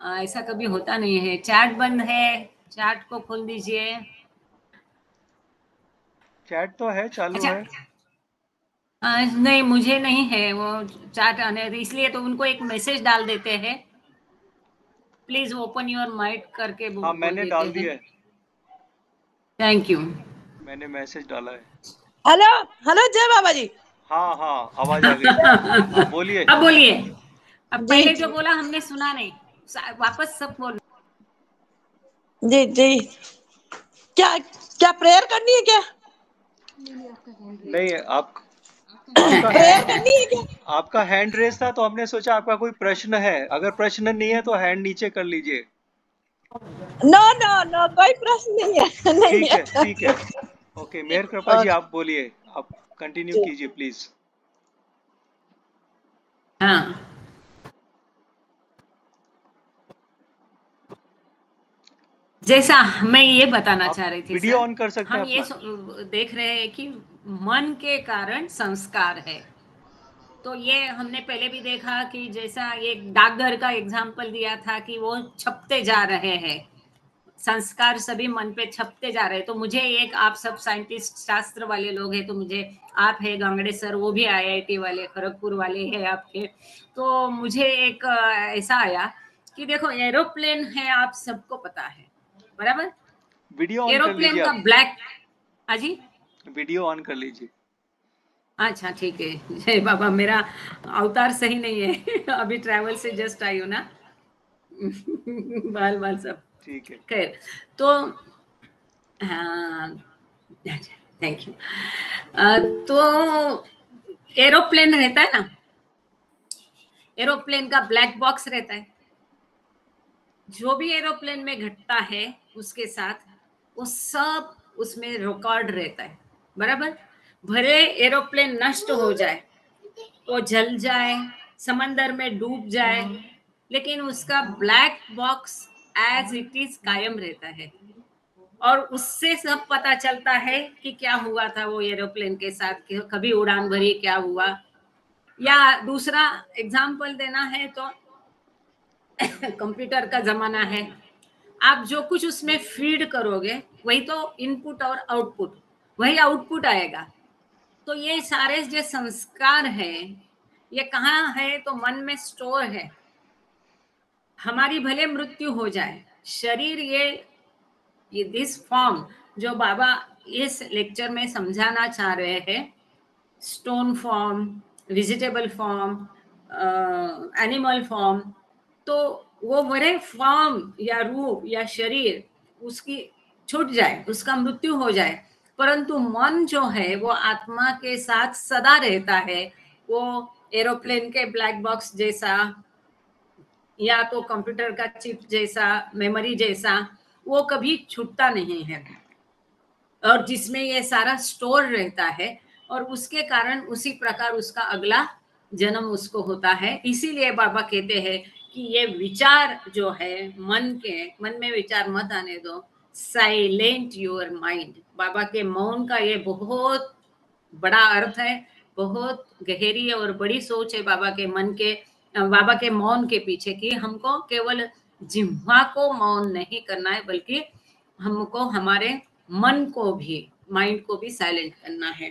ऐसा कभी होता नहीं है। चैट बंद है। चैट को खोल दीजिए। चैट तो है चालू अच्छा। है। अ, नहीं मुझे नहीं है वो चैट आने इसलिए तो उनको एक मैसेज डाल देते हैं। प्लीज़ ओपन योर माइक करके हाँ मैंने डाल दिया है। थैंक यू मैंने मैसेज डाला है। हेलो हेलो जय बाबा जी हाँ हाँ आवाज़ आ गई। हाँ, बोलिए। अब बोलिए। अब पहले जो बोला हमने सुना नहीं। वापस सब बोल। जी जी। क्या क्या प्रेयर करनी है क्या? नहीं आप आपका हैंड रेस था तो हमने सोचा आपका कोई प्रश्न है। अगर प्रश्न नहीं है तो हैंड नीचे कर लीजिए। नो नो नो कोई प्रश्न नहीं है। ठीक है है। ठीक है। ओके मेयर कृपा जी आप बोलिए। आप कंटिन्यू कीजिए प्लीज़ हाँ। जैसा मैं ये बताना चाह रही थी वीडियो ऑन कर सकते हैं हम ये देख रहे हैं कि मन के कारण संस्कार है। तो ये हमने पहले भी देखा कि जैसा ये डाकघर का एग्ज़ाम्पल दिया था कि वो छपते जा रहे हैं। संस्कार सभी मन पे छपते जा रहे हैं। तो मुझे एक आप सब साइंटिस्ट शास्त्र वाले लोग हैं तो मुझे आप है गांगड़े सर वो भी आईआईटी वाले खड़गपुर वाले हैं आपके। तो मुझे एक ऐसा आया कि देखो एरोप्लेन है आप सबको पता है। बराबर? वीडियो ऑन कर एरोप्लेन का ब्लैक अजी वीडियो ऑन कर लीजिए। अच्छा ठीक है। जय बाबा मेरा अवतार सही नहीं है। अभी ट्रैवल से जस्ट आई हूँ ना। बाल बाल सब। ठीक है। खैर तो थैंक यू तो एरोप्लेन रहता है ना? एरोप्लेन का ब्लैक बॉक्स रहता है। जो भी एरोप्लेन में घटता है उसके साथ, वो सब उसमें रिकॉर्ड रहता है। बराबर? भले एरोप्लेन नष्ट हो जाए, वो जल जाए, समंदर में डूब जाए, लेकिन उसका black box as it is कायम रहता है। और उससे सब पता चलता है कि क्या हुआ था वो एरोप्लेन के साथ कभी उड़ान भरी क्या हुआ। या दूसरा एग्ज़ाम्पल देना है तो कंप्यूटर का जमाना है। आप जो कुछ उसमें फ़ीड करोगे, वही तो इनपुट और आउटपुट वही आउटपुट आएगा। तो ये सारे जो संस्कार है, ये कहाँ है तो मन में स्टोर है। हमारी भले मृत्यु हो जाए, शरीर ये ये दिस फॉर्म जो बाबा इस लेक्चर में समझाना चाह रहे हैं stone form vegetable form animal form तो वो बड़े फॉर्म या रूप या शरीर, उसकी छूट जाए, उसका मृत्यु हो जाए। परंतु मन जो है, वो आत्मा के साथ सदा रहता है। वो एरोप्लेन के ब्लैक बॉक्स जैसा, या तो कंप्यूटर का चिप जैसा मेमोरी जैसा, वो कभी छूटता नहीं है। और जिसमें ये सारा स्टोर रहता है, और उसके कारण उसी प्रकार उसका अगला जन्म उसको होता है। इसीलिए बाबा कहते हैं कि ये विचार जो है, मन के, मन में विचार मत आने दो। साइलेंट योर माइंड बाबा के मौन का ये बहुत बड़ा अर्थ है, बहुत गहरी और बड़ी सोच है बाबा के मन के, बाबा के मौन के पीछे कि हमको केवल जिह्वा को मौन नहीं करना है, बल्कि हमको, हमारे मन को भी माइंड को भी साइलेंट करना है।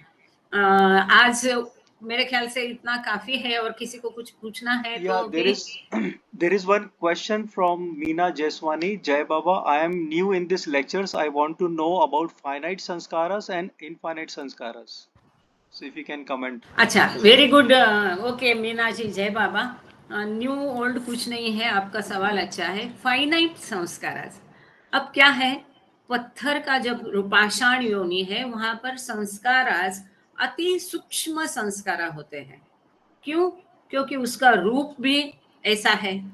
आज मेरे ख्याल से इतना काफ़ी है और किसी को कुछ पूछना है yeah, तो there is one question from Meena Jaiswani जय Baba I am new in this lectures I want to know about finite संस्कारस and infinite संस्कारस अच्छा very good okay Meena ji जय बाबा न्यू ओल्ड कुछ नहीं है आपका सवाल अच्छा है. फाइनाइट संस्कार अब क्या है? पत्थर का जब रूपाषाण योनी है वहाँ पर संस्कारस अति सूक्ष्म संस्कार होते हैं। क्यों? क्योंकि उसका रूप भी ऐसा है।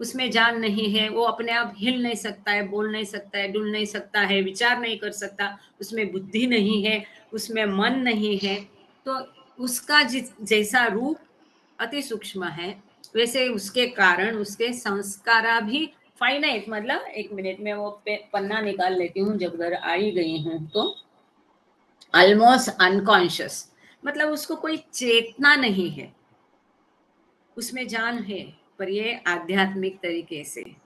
उसमें जान नहीं है, वो अपने आप हिल नहीं सकता है, बोल नहीं सकता है, डुल नहीं सकता है, विचार नहीं कर सकता, उसमें बुद्धि नहीं है, उसमें मन नहीं है। तो उसका जिस जैसा रूप अति सूक्ष्म है, वैसे उसके कारण, उसके संस्कारा भी फाइनाइट मतलब एक मिनट में वो पन्ना निकाल लेती हूँ, जब घर आई गई हूँ तो ऑलमोस्ट अनकॉन्शियस मतलब उसको कोई चेतना नहीं है। उसमें जान है, पर ये आध्यात्मिक तरीके से।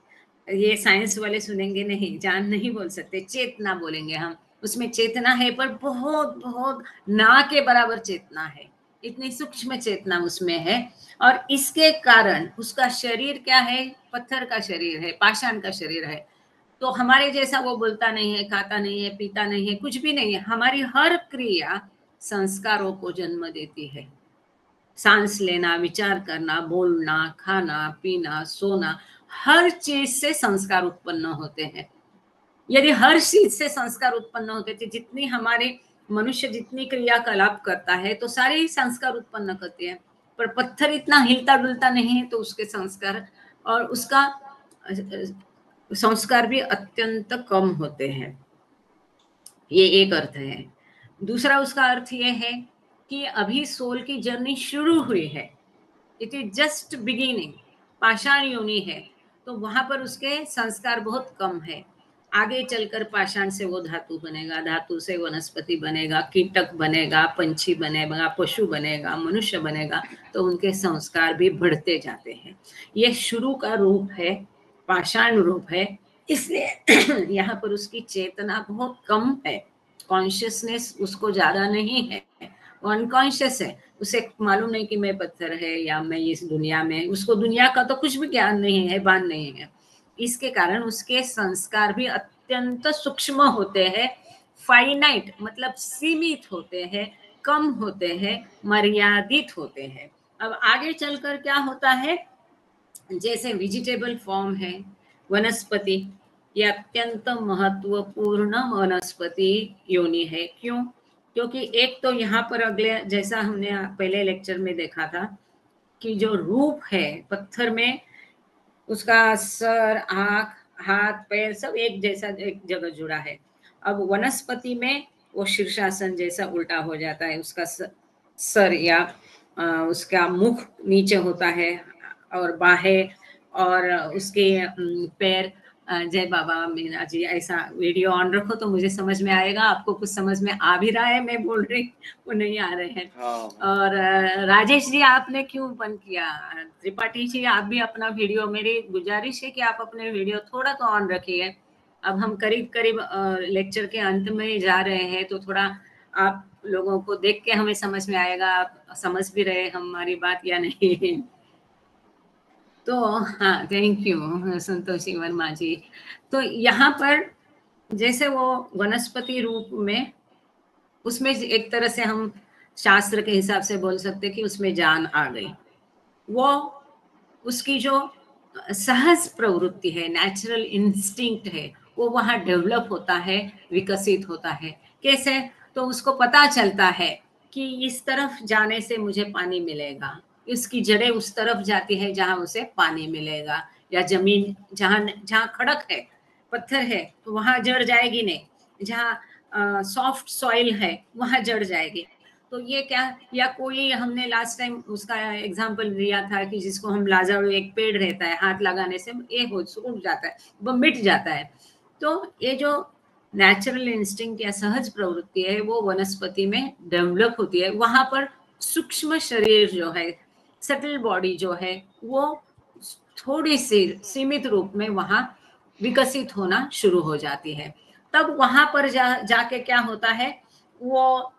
ये साइंस वाले सुनेंगे नहीं, जान नहीं बोल सकते, चेतना बोलेंगे हम। उसमें चेतना है, पर बहुत बहुत ना के बराबर चेतना है। इतनी सूक्ष्म चेतना उसमें है। और इसके कारण उसका शरीर क्या है? पत्थर का शरीर है, पाषाण का शरीर है। तो हमारे जैसा वो बोलता नहीं है, खाता नहीं है, पीता नहीं है, कुछ भी नहीं है, हमारी हर क्रिया संस्कारों को जन्म देती है। सांस लेना, विचार करना, बोलना, खाना, पीना, सोना, हर चीज़ से संस्कार उत्पन्न होते हैं। यदि हर चीज़ से संस्कार उत्पन्न होते थे जितनी हमारे मनुष्य जितनी क्रियाकलाप करता है तो सारे ही संस्कार उत्पन्न करते हैं। पर पत्थर इतना हिलता डुलता नहीं है तो उसके संस्कार और उसका संस्कार भी अत्यंत कम होते हैं। ये एक अर्थ है। दूसरा उसका अर्थ यह है कि अभी सोल की जर्नी शुरू हुई है। It is just beginning. पाषाण योनि है। तो वहाँ पर उसके संस्कार बहुत कम है। आगे चलकर पाषाण से वो धातु बनेगा। धातु से वनस्पति बनेगा, कीटक बनेगा, पंछी बनेगा, पशु बनेगा, मनुष्य बनेगा तो उनके संस्कार भी बढ़ते जाते हैं। ये शुरू का रूप है। पाषाण रूप है। इसलिए यहाँ पर उसकी चेतना बहुत कम है। कॉन्शियसनेस उसको ज़्यादा नहीं है। वो अनकॉन्शियस है। उसे मालूम नहीं कि मैं पत्थर है या मैं इस दुनिया में उसको दुनिया का तो कुछ भी ज्ञान नहीं है भान नहीं है। इसके कारण उसके संस्कार भी अत्यंत सूक्ष्म होते हैं। फाइनाइट मतलब सीमित होते हैं, कम होते हैं, मर्यादित होते हैं। अब आगे चलकर क्या होता है? जैसे वेजिटेबल फॉर्म है, वनस्पति, ये अत्यंत महत्वपूर्ण वनस्पति योनि है। क्यों? क्योंकि एक तो यहाँ पर अगले, जैसा हमने पहले लेक्चर में देखा था कि जो रूप है, पत्थर में, उसका सर, आँख, हाथ, पैर सब एक जैसा एक जगह जुड़ा है। अब वनस्पति में वो शीर्षासन जैसा उल्टा हो जाता है, उसका सर या उसका मुख नीचे होता है और बाहें और उसके पैर जय बाबा मीना जी ऐसा वीडियो ऑन रखो तो मुझे समझ में आएगा। आपको कुछ समझ में आ भी रहा है मैं बोल रही वो नहीं आ रहे हैं। हाँ। और राजेश जी आपने क्यों बंद किया? त्रिपाठी जी आप भी अपना वीडियो मेरी गुजारिश है कि आप अपने वीडियो थोड़ा तो ऑन रखिए। अब हम करीब करीब लेक्चर के अंत में जा रहे हैं तो थोड़ा आप लोगों को देख के हमें समझ में आएगा। आप समझ भी रहे हमारी बात या नहीं। तो हाँ थैंक यू संतोषी वर्मा जी तो यहाँ पर जैसे वो वनस्पति रूप में, उसमें एक तरह से हम शास्त्र के हिसाब से बोल सकते कि उसमें जान आ गई। वो, उसकी जो सहज प्रवृत्ति है नेचुरल इंस्टिंक्ट है, वो वहाँ डेवलप होता है, विकसित होता है। कैसे? तो उसको पता चलता है कि इस तरफ़ जाने से मुझे पानी मिलेगा। इसकी जड़ें उस तरफ़ जाती है जहाँ उसे पानी मिलेगा। या ज़मीन जहाँ जहाँ खड़क है, पत्थर है तो वहाँ जड़ जाएगी नहीं। जहाँ सॉफ्ट सॉइल है, वहाँ जड़ जाएगी। तो ये क्या, या कोई हमने लास्ट टाइम उसका एग्जांपल दिया था कि जिसको हम लाजाड़ू एक पेड़ रहता है, हाथ लगाने से ये हो उठ जाता है, वो मिट जाता है। तो ये जो नेचुरल इंस्टिंक्ट या सहज प्रवृत्ति है, वो वनस्पति में डेवलप होती है। वहाँ पर सूक्ष्म शरीर जो है सटल बॉडी जो है, वो थोड़ी सी सीमित रूप में वहाँ विकसित होना शुरू हो जाती है। तब वहाँ पर जा, जाके क्या होता है, वो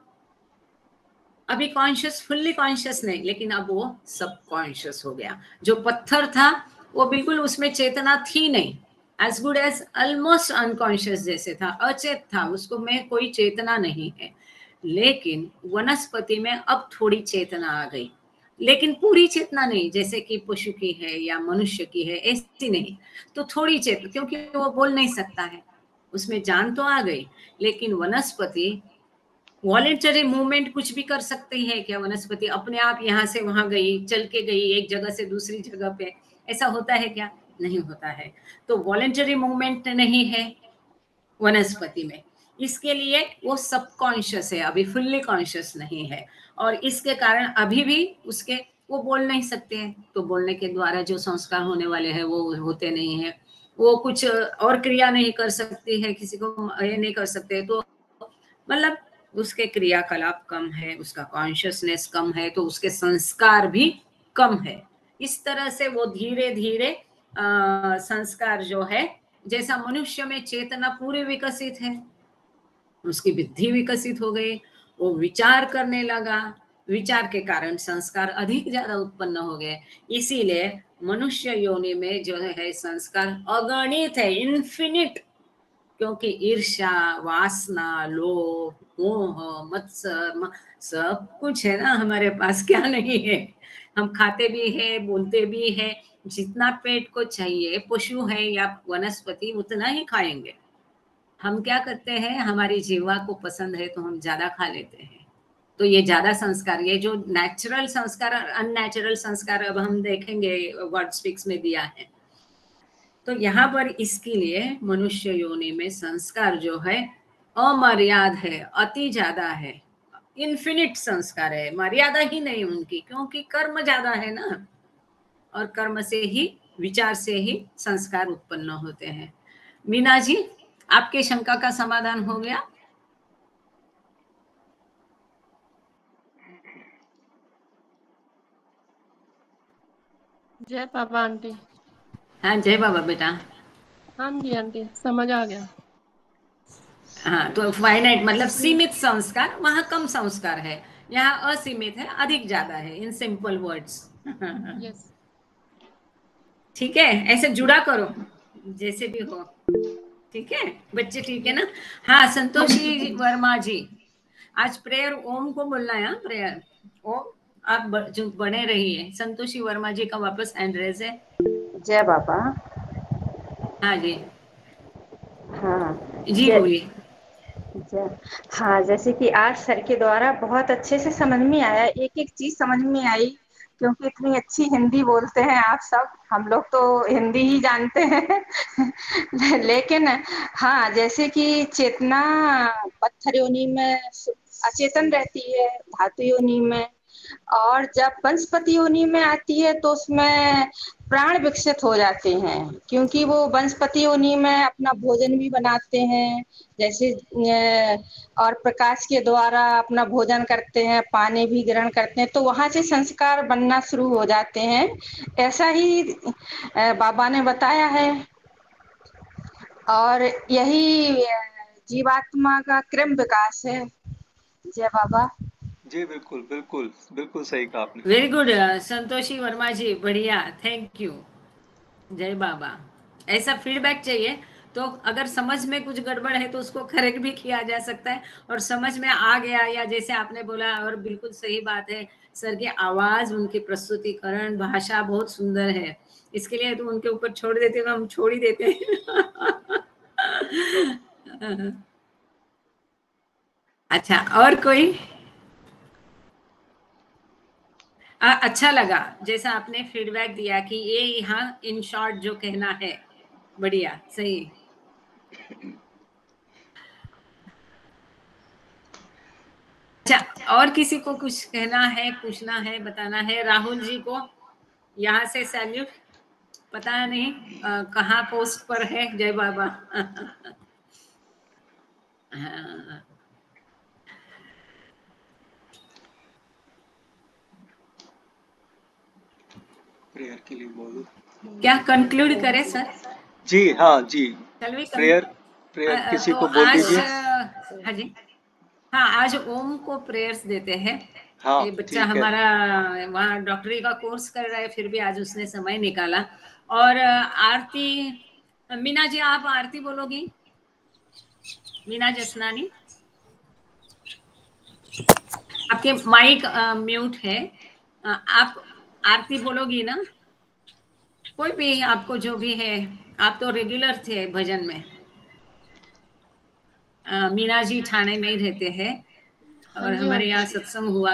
अभी कॉन्शियस फुल्ली कॉन्शियस नहीं, लेकिन अब वो सब कॉन्शियस हो गया। जो पत्थर था, वो बिल्कुल उसमें चेतना थी नहीं। As good as almost unconscious जैसे था, अचेत था, उसको में कोई चेतना नहीं है। लेकिन वनस्पति में अब थोड़ी चेतना आ गई। लेकिन पूरी चेतना नहीं, जैसे कि पशु की है या मनुष्य की है, ऐसी नहीं। तो थोड़ी चेतना क्योंकि वो बोल नहीं सकता है। उसमें जान तो आ गई, लेकिन वनस्पति वॉलेंटरी मूवमेंट कुछ भी कर सकती है क्या? वनस्पति अपने आप यहाँ से वहाँ गई, चल के गई, एक जगह से दूसरी जगह पे। ऐसा होता है क्या? नहीं होता है। तो वॉलेंटरी मूवमेंट नहीं है वनस्पति में। इसके लिए वो सब कॉन्शियस है, अभी फुल्ली कॉन्शियस नहीं है। और इसके कारण अभी भी उसके वो बोल नहीं सकते हैं। तो बोलने के द्वारा जो संस्कार होने वाले हैं, वो होते नहीं है। वो कुछ और क्रिया नहीं कर सकती है, किसी को ये नहीं कर सकते। तो मतलब उसके क्रियाकलाप कम है, उसका कॉन्शियसनेस कम है तो उसके संस्कार भी कम है। इस तरह से वो धीरे धीरे संस्कार जो है, जैसा मनुष्य में चेतना पूरी विकसित है, उसकी बुद्धि विकसित हो गई। वो विचार करने लगा। विचार के कारण संस्कार अधिक ज़्यादा उत्पन्न हो गए। इसीलिए मनुष्य योनि में जो है संस्कार अगणित है इन्फिनिट क्योंकि ईर्षा वासना, लोभ, मोह, मत्सर सब कुछ है ना हमारे पास, क्या नहीं है? हम खाते भी है, बोलते भी है, जितना पेट को चाहिए, पशु है या वनस्पति, उतना ही खाएँगे। हम क्या करते हैं, हमारी जीवा को पसंद है तो हम ज़्यादा खा लेते हैं। तो ये ज़्यादा संस्कार, ये जो नेचुरल संस्कार और अननेचुरल संस्कार अब हम देखेंगे वर्ड स्पिक्स में दिया है। तो यहाँ पर इसके लिए मनुष्य योनि में संस्कार जो है, अमर्याद है, अति ज़्यादा है इन्फिनिट संस्कार है। मर्यादा ही नहीं उनकी, क्योंकि कर्म ज़्यादा है ना। और कर्म से ही, विचार से ही संस्कार उत्पन्न होते हैं। मीना जी आपके शंका का समाधान हो गया। जय बाबा आंटी। हाँ जय बाबा बेटा। हाँ जी आंटी समझ आ गया। हाँ तो फाइनाइट मतलब सीमित संस्कार वहाँ कम संस्कार है। यहाँ असीमित है अधिक ज़्यादा है इन सिंपल वर्ड्स ठीक है ऐसे जुड़ा करो जैसे भी हो। ठीक है? बच्चे ठीक है ना? हाँ संतोषी वर्मा जी आज प्रेयर ओम को बोलना है प्रेयर। ओम आप जो बने रहिए। संतोषी वर्मा जी का वापस हैंड रेज है। जय बाबा। हाँ जी। हाँ। जी बोलिए। हाँ जैसे कि आज सर के द्वारा बहुत अच्छे से समझ में आया एक एक चीज़ समझ में आई। क्योंकि इतनी अच्छी हिंदी बोलते हैं आप सब, हम लोग तो हिंदी ही जानते हैं। लेकिन हाँ जैसे कि चेतना पत्थर योनि में अचेतन रहती है, धातु योनि में और जब वंशपति योनि में आती है तो उसमें प्राण विकसित हो जाते हैं, क्योंकि वो वंशपति योनि में अपना भोजन भी बनाते हैं, जैसे और प्रकाश के द्वारा अपना भोजन करते हैं, पानी भी ग्रहण करते हैं तो वहाँ से संस्कार बनना शुरू हो जाते हैं। ऐसा ही बाबा ने बताया है। और यही जीवात्मा का क्रम विकास है। जय बाबा। जी, बिल्कुल बिल्कुल बिल्कुल सही कहा आपने। वेरी गुड संतोषी वर्मा जी बढ़िया थैंक यू जय बाबा। ऐसा फीडबैक चाहिए तो अगर समझ में कुछ गड़बड़ है तो उसको करेक्ट भी किया जा सकता है, और समझ में आ गया, या जैसे आपने बोला, और बिल्कुल सही बात है, सर की आवाज़, उनकी प्रस्तुतिकरण, भाषा बहुत सुंदर है। इसके लिए तो उनके ऊपर छोड़ देते हैं, हम छोड़ ही देते हैं। अच्छा और कोई? आ, अच्छा लगा जैसा आपने फीडबैक दिया कि ये यहाँ इन शॉर्ट जो कहना है बढ़िया सही। अच्छा और किसी को कुछ कहना है पूछना है बताना है? राहुल जी को यहाँ से सैल्यूट पता नहीं कहाँ पोस्ट पर है? जय बाबा। हाँ। प्रेयर के लिए बोलो क्या कंक्लूड करें सर जी हाँ जी। प्रेयर प्रेयर किसी तो को बोल दीजिए। हाँ जी। हाँ आज ओम को प्रेयर्स देते हैं। हाँ ये बच्चा हमारा वहाँ डॉक्टरी का कोर्स कर रहा है फिर भी आज उसने समय निकाला। और आरती मीना जी आप आरती बोलोगी? मीना जसनानी? आपके माइक म्यूट है। आप आरती बोलोगी ना? कोई भी आपको जो भी है आप तो रेगुलर थे भजन में। अ, मीना जी ठाणे में ही रहते हैं और हमारे यहाँ सत्संग हुआ।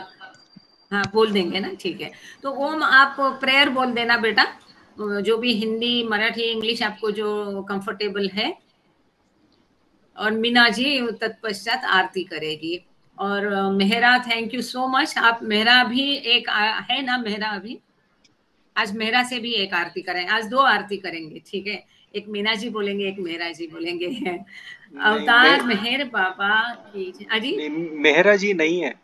हाँ बोल देंगे ना ठीक है। तो ओम आप प्रेयर बोल देना बेटा। जो भी हिंदी मराठी इंग्लिश आपको जो कंफर्टेबल है। और मीना जी तत्पश्चात आरती करेगी। और Mehra thank you so much आप मेहरा भी एक आ- है ना मेहरा अभी? आज मेहरा से भी एक आरती करें। आज दो आरती करेंगे ठीक है? एक मीना जी बोलेंगे एक मेहरा जी बोलेंगे। अवतार मेहर बाबा की अजी? मेहरा जी नहीं है।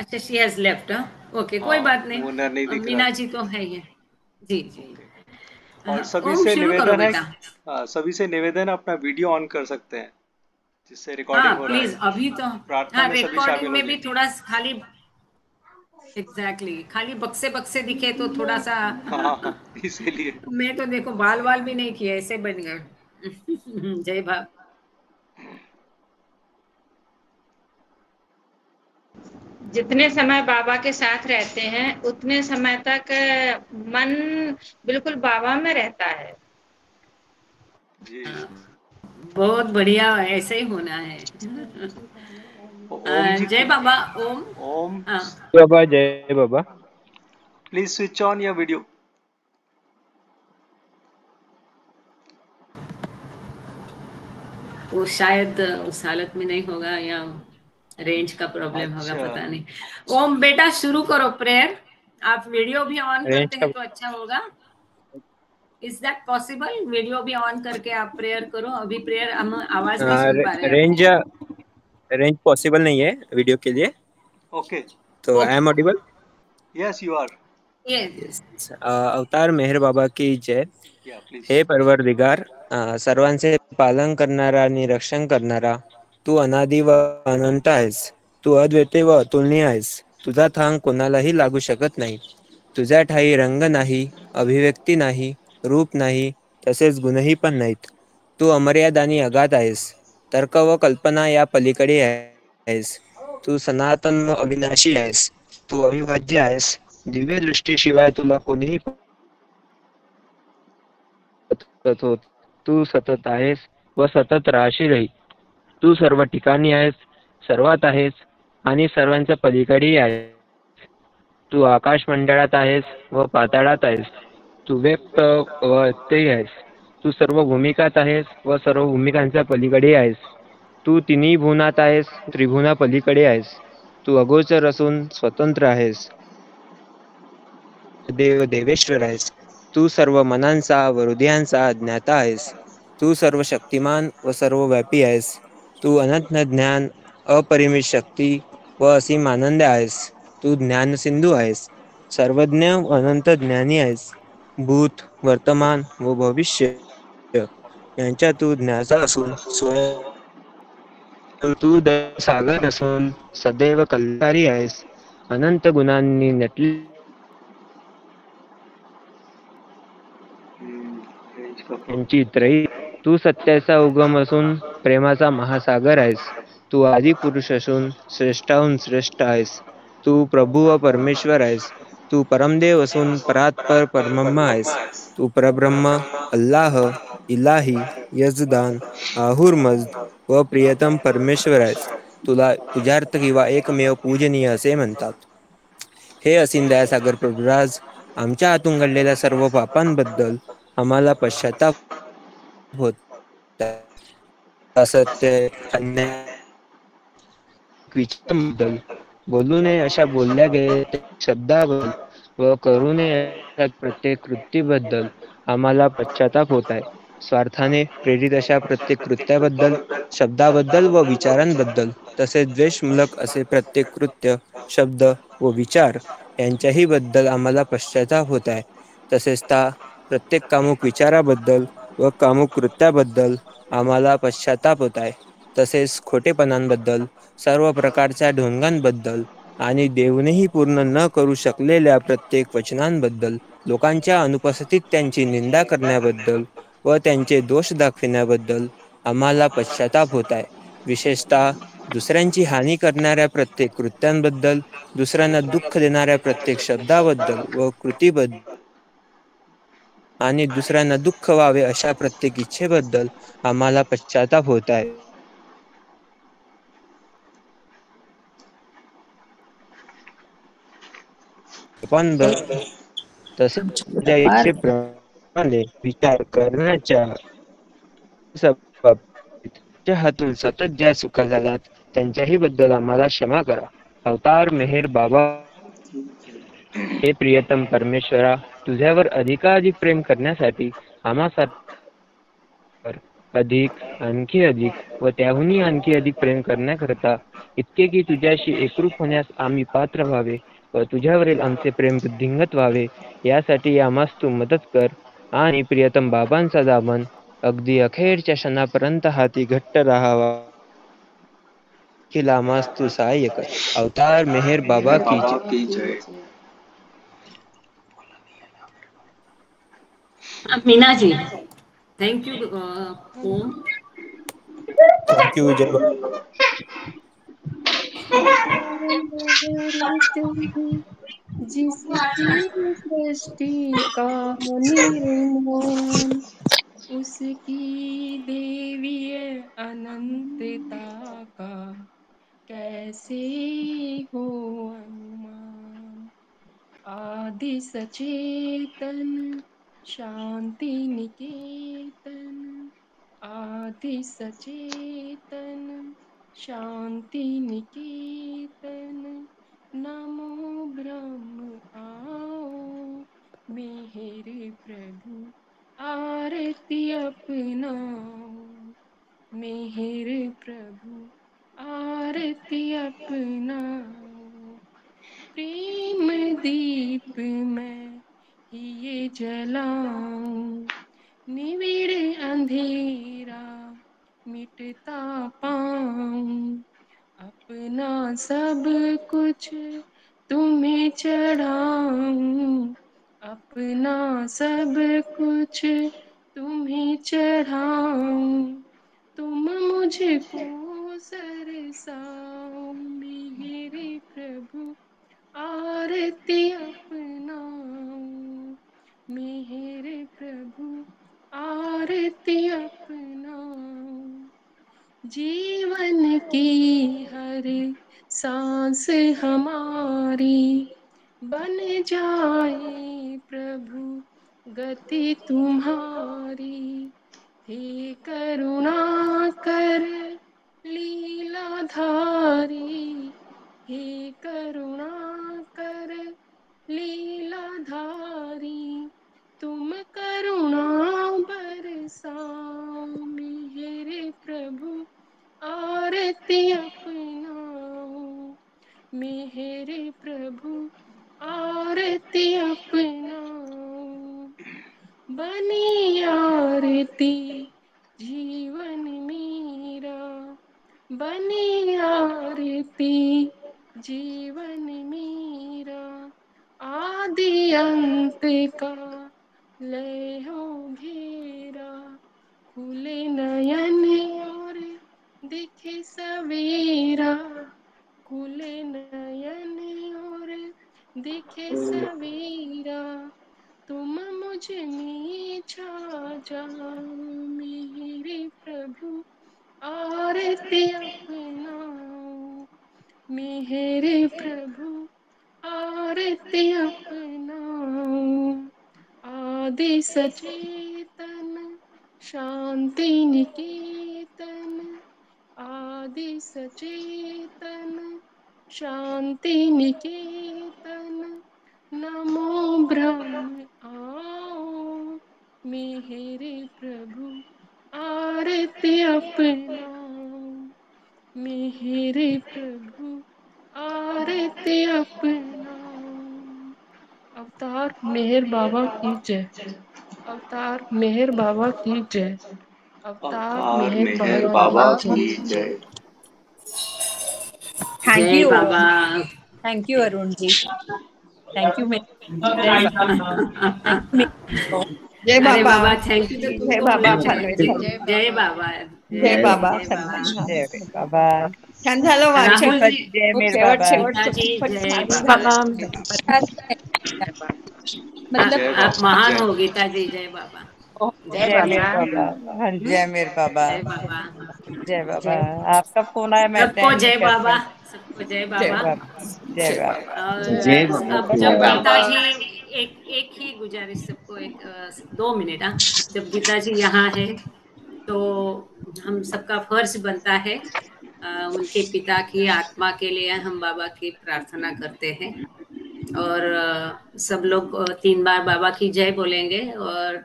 अच्छा शी हैज़ लेफ़्ट ओके कोई हाँ, बात नहीं। नहीं मीना जी तो है ही। जी जी। और हाँ, सभी से निवेदन है हाँ, सभी से निवेदन अपना वीडियो ऑन कर सकते हैं। जिससे हाँ रिकॉर्डिंग हो। प्लीज़ अभी तो प्रार्थना हाँ में सभी रिकॉर्डिंग शामिल में भी थोड़ा सा खाली एग्जैक्टली exactly, खाली बक्से बक्से दिखे तो थोड़ा सा हाँ हाँ, इसीलिए। मैं तो देखो बाल वाल भी नहीं किए ऐसे बन गए। जय भाव जितने समय बाबा के साथ रहते हैं उतने समय तक मन बिल्कुल बाबा में रहता है। जी। बहुत बढ़िया ऐसे ही होना है। जय बाबा ओम। ओम। हाँ। बाबा जय Baba. Please switch on your video वो शायद उस हालत में नहीं होगा या रेंज का प्रॉब्लम होगा अच्छा। पता नहीं। ओम बेटा शुरू करो प्रेयर आप वीडियो भी ऑन करते हैं तो अच्छा होगा। इज़ दैट पॉसिबल वीडियो भी ऑन करके आप प्रेयर करो। अभी प्रेयर हम आवाज़ नहीं सुन पा रहे हैं। रेंज रेंज पॉसिबल नहीं है वीडियो के लिए। ओके तो Okay. I am audible yes you are Avatar Meher Baba की जय। हे परवरदिगार सर्वांचे पालन करणारा आणि रक्षण करणारा तू अनादि व अनंत आहेस तू अद्वैते व अतुलनीय आहेस तुझा थांग कोणालाही लागू शकत नाही तुझ्या ठाई रंग नाही अभिव्यक्ती नाही रूप नाही तसेच गुणही पण नाहीत. तू अमर्याद आणि अगाध आहेस. तर्क व कल्पना या पलीकडे आहेस. तू सनातन व अविनाशी आहेस. तू अविभाज्य आहेस. दिव्य दृष्टीशिवाय तुला कोणीही तू सतत आहेस व सतत राहशीलही तू सर्व ठिकाणी आहेस सर्वात आहेस आणि सर्वांच्या पलीकडेही आहेस. तू आकाश मंडळात आहेस व पाताळात आहेस. तू व्यक्त व आहेस. तू सर्व भूमिकात आहेस व सर्व भूमिकांच्या पलीकडे आहेस. तू तिन्ही भुवनात आहेस त्रिभुवना पलीकडे आहेस. तू अगोचर असून स्वतंत्र आहेस. देव देवेश्वर आहेस. तू सर्व मनांचा व हृदयांचा ज्ञाता आहेस. तू सर्व शक्तिमान व सर्व व्यापी आहेस. तू अनंत ज्ञान अपरिमित शक्ती व असीम आनंद आहेस. तू ज्ञान सिंधू आहेस. सर्वज्ञ अनंत ज्ञानी आहेस. भूत वर्तमान व भविष्य यांच्या तू ज्ञाचा असून स्वयं तू सागर असून सदैव कल्याणी आहेस. अनंत गुणांनी नटली. यांची त्रयी तू सत्याचा उगम असून प्रेमाचा महासागर आहेस. तू आदी पुरुष असून श्रेष्ठाहून श्रेष्ठ आहेस. तू प्रभू व परमेश्वर आहेस. तू परमदेव असून परात्पर परब्रह्म आहेस. तू परब्रह्म, अल्लाह, इलाही, यजदान आहुरमज व प्रियतम परमेश्वर आहेस. तुला पूजार्थ किंवा एकमेव पूजनीय असे म्हणतात. हे असीम दयासागर प्रभुराज, आमच्या हातून घडलेल्या सर्व पापांबद्दल आम्हाला पश्चाताप होत असत्य अन्याय विचारांबद्दल बोलू नये अशा बोलल्या गेलेल्या शब्दाबद्दल व करू नये प्रत्येक कृतीबद्दल आम्हाला पश्चाताप होत आहे स्वार्थाने प्रेरित अशा प्रत्येक कृत्याबद्दल शब्दाबद्दल व विचारांबद्दल तसेच द्वेषमूलक असे प्रत्येक कृत्य शब्द व विचार यांच्याही बद्दल आम्हाला पश्चाताप होत आहे तसेच त्या प्रत्येक कामुक विचाराबद्दल व कामुक कृत्याबद्दल आम्हाला पश्चाताप होत आहे तसेच खोटेपणांबद्दल सर्व प्रकारच्या ढोंगांबद्दल आणि देऊनही पूर्ण न करू शकलेल्या प्रत्येक वचनांबद्दल लोकांच्या अनुपस्थितीत त्यांची निंदा करण्याबद्दल व त्यांचे दोष दाखविण्याबद्दल आम्हाला पश्चाताप होत आहे विशेषतः दुसऱ्यांची हानी करणाऱ्या प्रत्येक कृत्यांबद्दल दुसऱ्यांना दुःख देणाऱ्या प्रत्येक शब्दाबद्दल व कृतीबद्दल आणि दुसऱ्यांना दुःख व्हावे अशा प्रत्येक इच्छेबद्दल आम्हाला पश्चाताप होत आहे तसेच इच्छेप्रमाणे विचार करण्याच्या हातून सतत ज्या चुका झाल्यात त्यांच्याही बद्दल आम्हाला क्षमा करा अवतार मेहेर बाबा हे प्रियतम परमेश्वरा तुझ्यावर अधिकाधिक प्रेम करण्यासाठी आम्हा अधिक आणखी अधिक व त्याहूनही आणखी अधिक प्रेम करण्याकरता इतके की तुझ्याशी एकरूप होण्यास आम्ही पात्र व्हावे व तुझ्यावरील आमचे प्रेम वृद्धिंगत व्हावे यासाठी आम्हास तू मदत कर. आणि प्रियतम बाबांचा दामन अगदी अखेरच्या क्षणापर्यंत हाती घट्ट राहावा. की आम्हास तू सहाय्य कर. अवतार मेहेर बाबा की जय. Meena ji thank you Om. Thank you जय जिसकी सृष्टि का निर्माण, उसकी देवीय अनंतता का। कैसे हो अनुमान आदि सचेतन, शांति निकेतन। आदि सचेतन शांति निकेतन नमो ब्रह्म आओ। मेहर प्रभु, आरती अपनाओ। मेहर प्रभु, आरती अपनाओ। प्रेम दीप में ये जलाऊं। निविड़ अंधेरा मिटता पाऊँ। अपना सब कुछ तुम्हें चढ़ाऊं। अपना सब कुछ तुम्हें चढ़ाऊं। तुम मुझको सरसाओ मेरे प्रभु, आरती अपनाओ मेरे प्रभु, आरती अपनाओ जीवन की हर सांस हमारी बन जाए प्रभु, गति तुम्हारी। हे करुणा कर लीला धारी। हे करुणा कर लीला धारी। तुम करुणा बरसाओ मेरे प्रभु। आरती अपनाओ मेरे प्रभु आरती अपनाओ बनी आरती शांति निकेतन नमो ब्रह्म। आओ मेरे प्रभु आरती अपनाओ मेरे प्रभु आरती अपनाओ अवतार मेहर बाबा की जय। अवतार मेहर बाबा की जय। अवतार मेहर मेहर बाबा की जय। Thank you Baba. Thank you Arun ji thank you जय बाबा। बाबा थैंक यू जय बाबा जय बाबा जय बाबा। जय बाबा जय बाबा। छान झालं वाचन जय बाबा। जय महान हो गीता जी जय बाबा। जय जय मेर बाबा। बाबा। हाँ, जय मेर बाबा। जय बाबा। जय आपका फ़ोन आया मैं सबको जय बाबा। सबको जय जय बाबा। जय बाबा। जय बाबा। जब जय। गीता जी एक एक ही गुजारिश सबको एक दो मिनट हाँ। जब गीता जी यहाँ है तो हम सबका फ़र्ज़ बनता है उनके पिता की आत्मा के लिए हम बाबा की प्रार्थना करते हैं। और सब लोग तीन बार बाबा की जय बोलेंगे और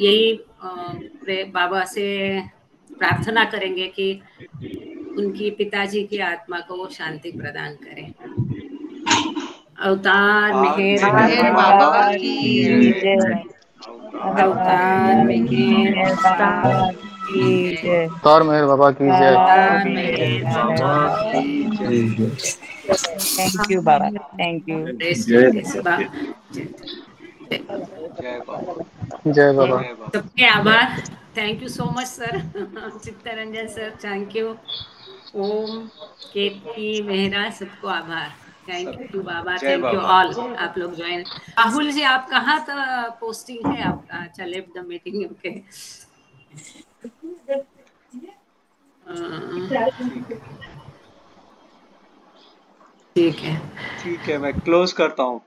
यही बाबा से प्रार्थना करेंगे कि उनकी पिताजी की आत्मा को वो शांति प्रदान करे। अवतार मेहर मेहर बाबा की अवतार मेहर बाबा की जय। अवतार मेहर बाबा की जय। अवतार मेहर बाबा की thank you Baba thank you जय बाबा। जय बाबा। सबके आभार। Thank you so much sir Chittaranjan sir thank you Om K P Mehra सबको आभार। Thank you Baba thank you all आप लोग ज्वाइन राहुल जी आप कहाँ पोस्टिंग है? आपका अच्छा लेफ़्ट द मीटिंग ओके ठीक है। ठीक है। मैं क्लोज करता हूँ।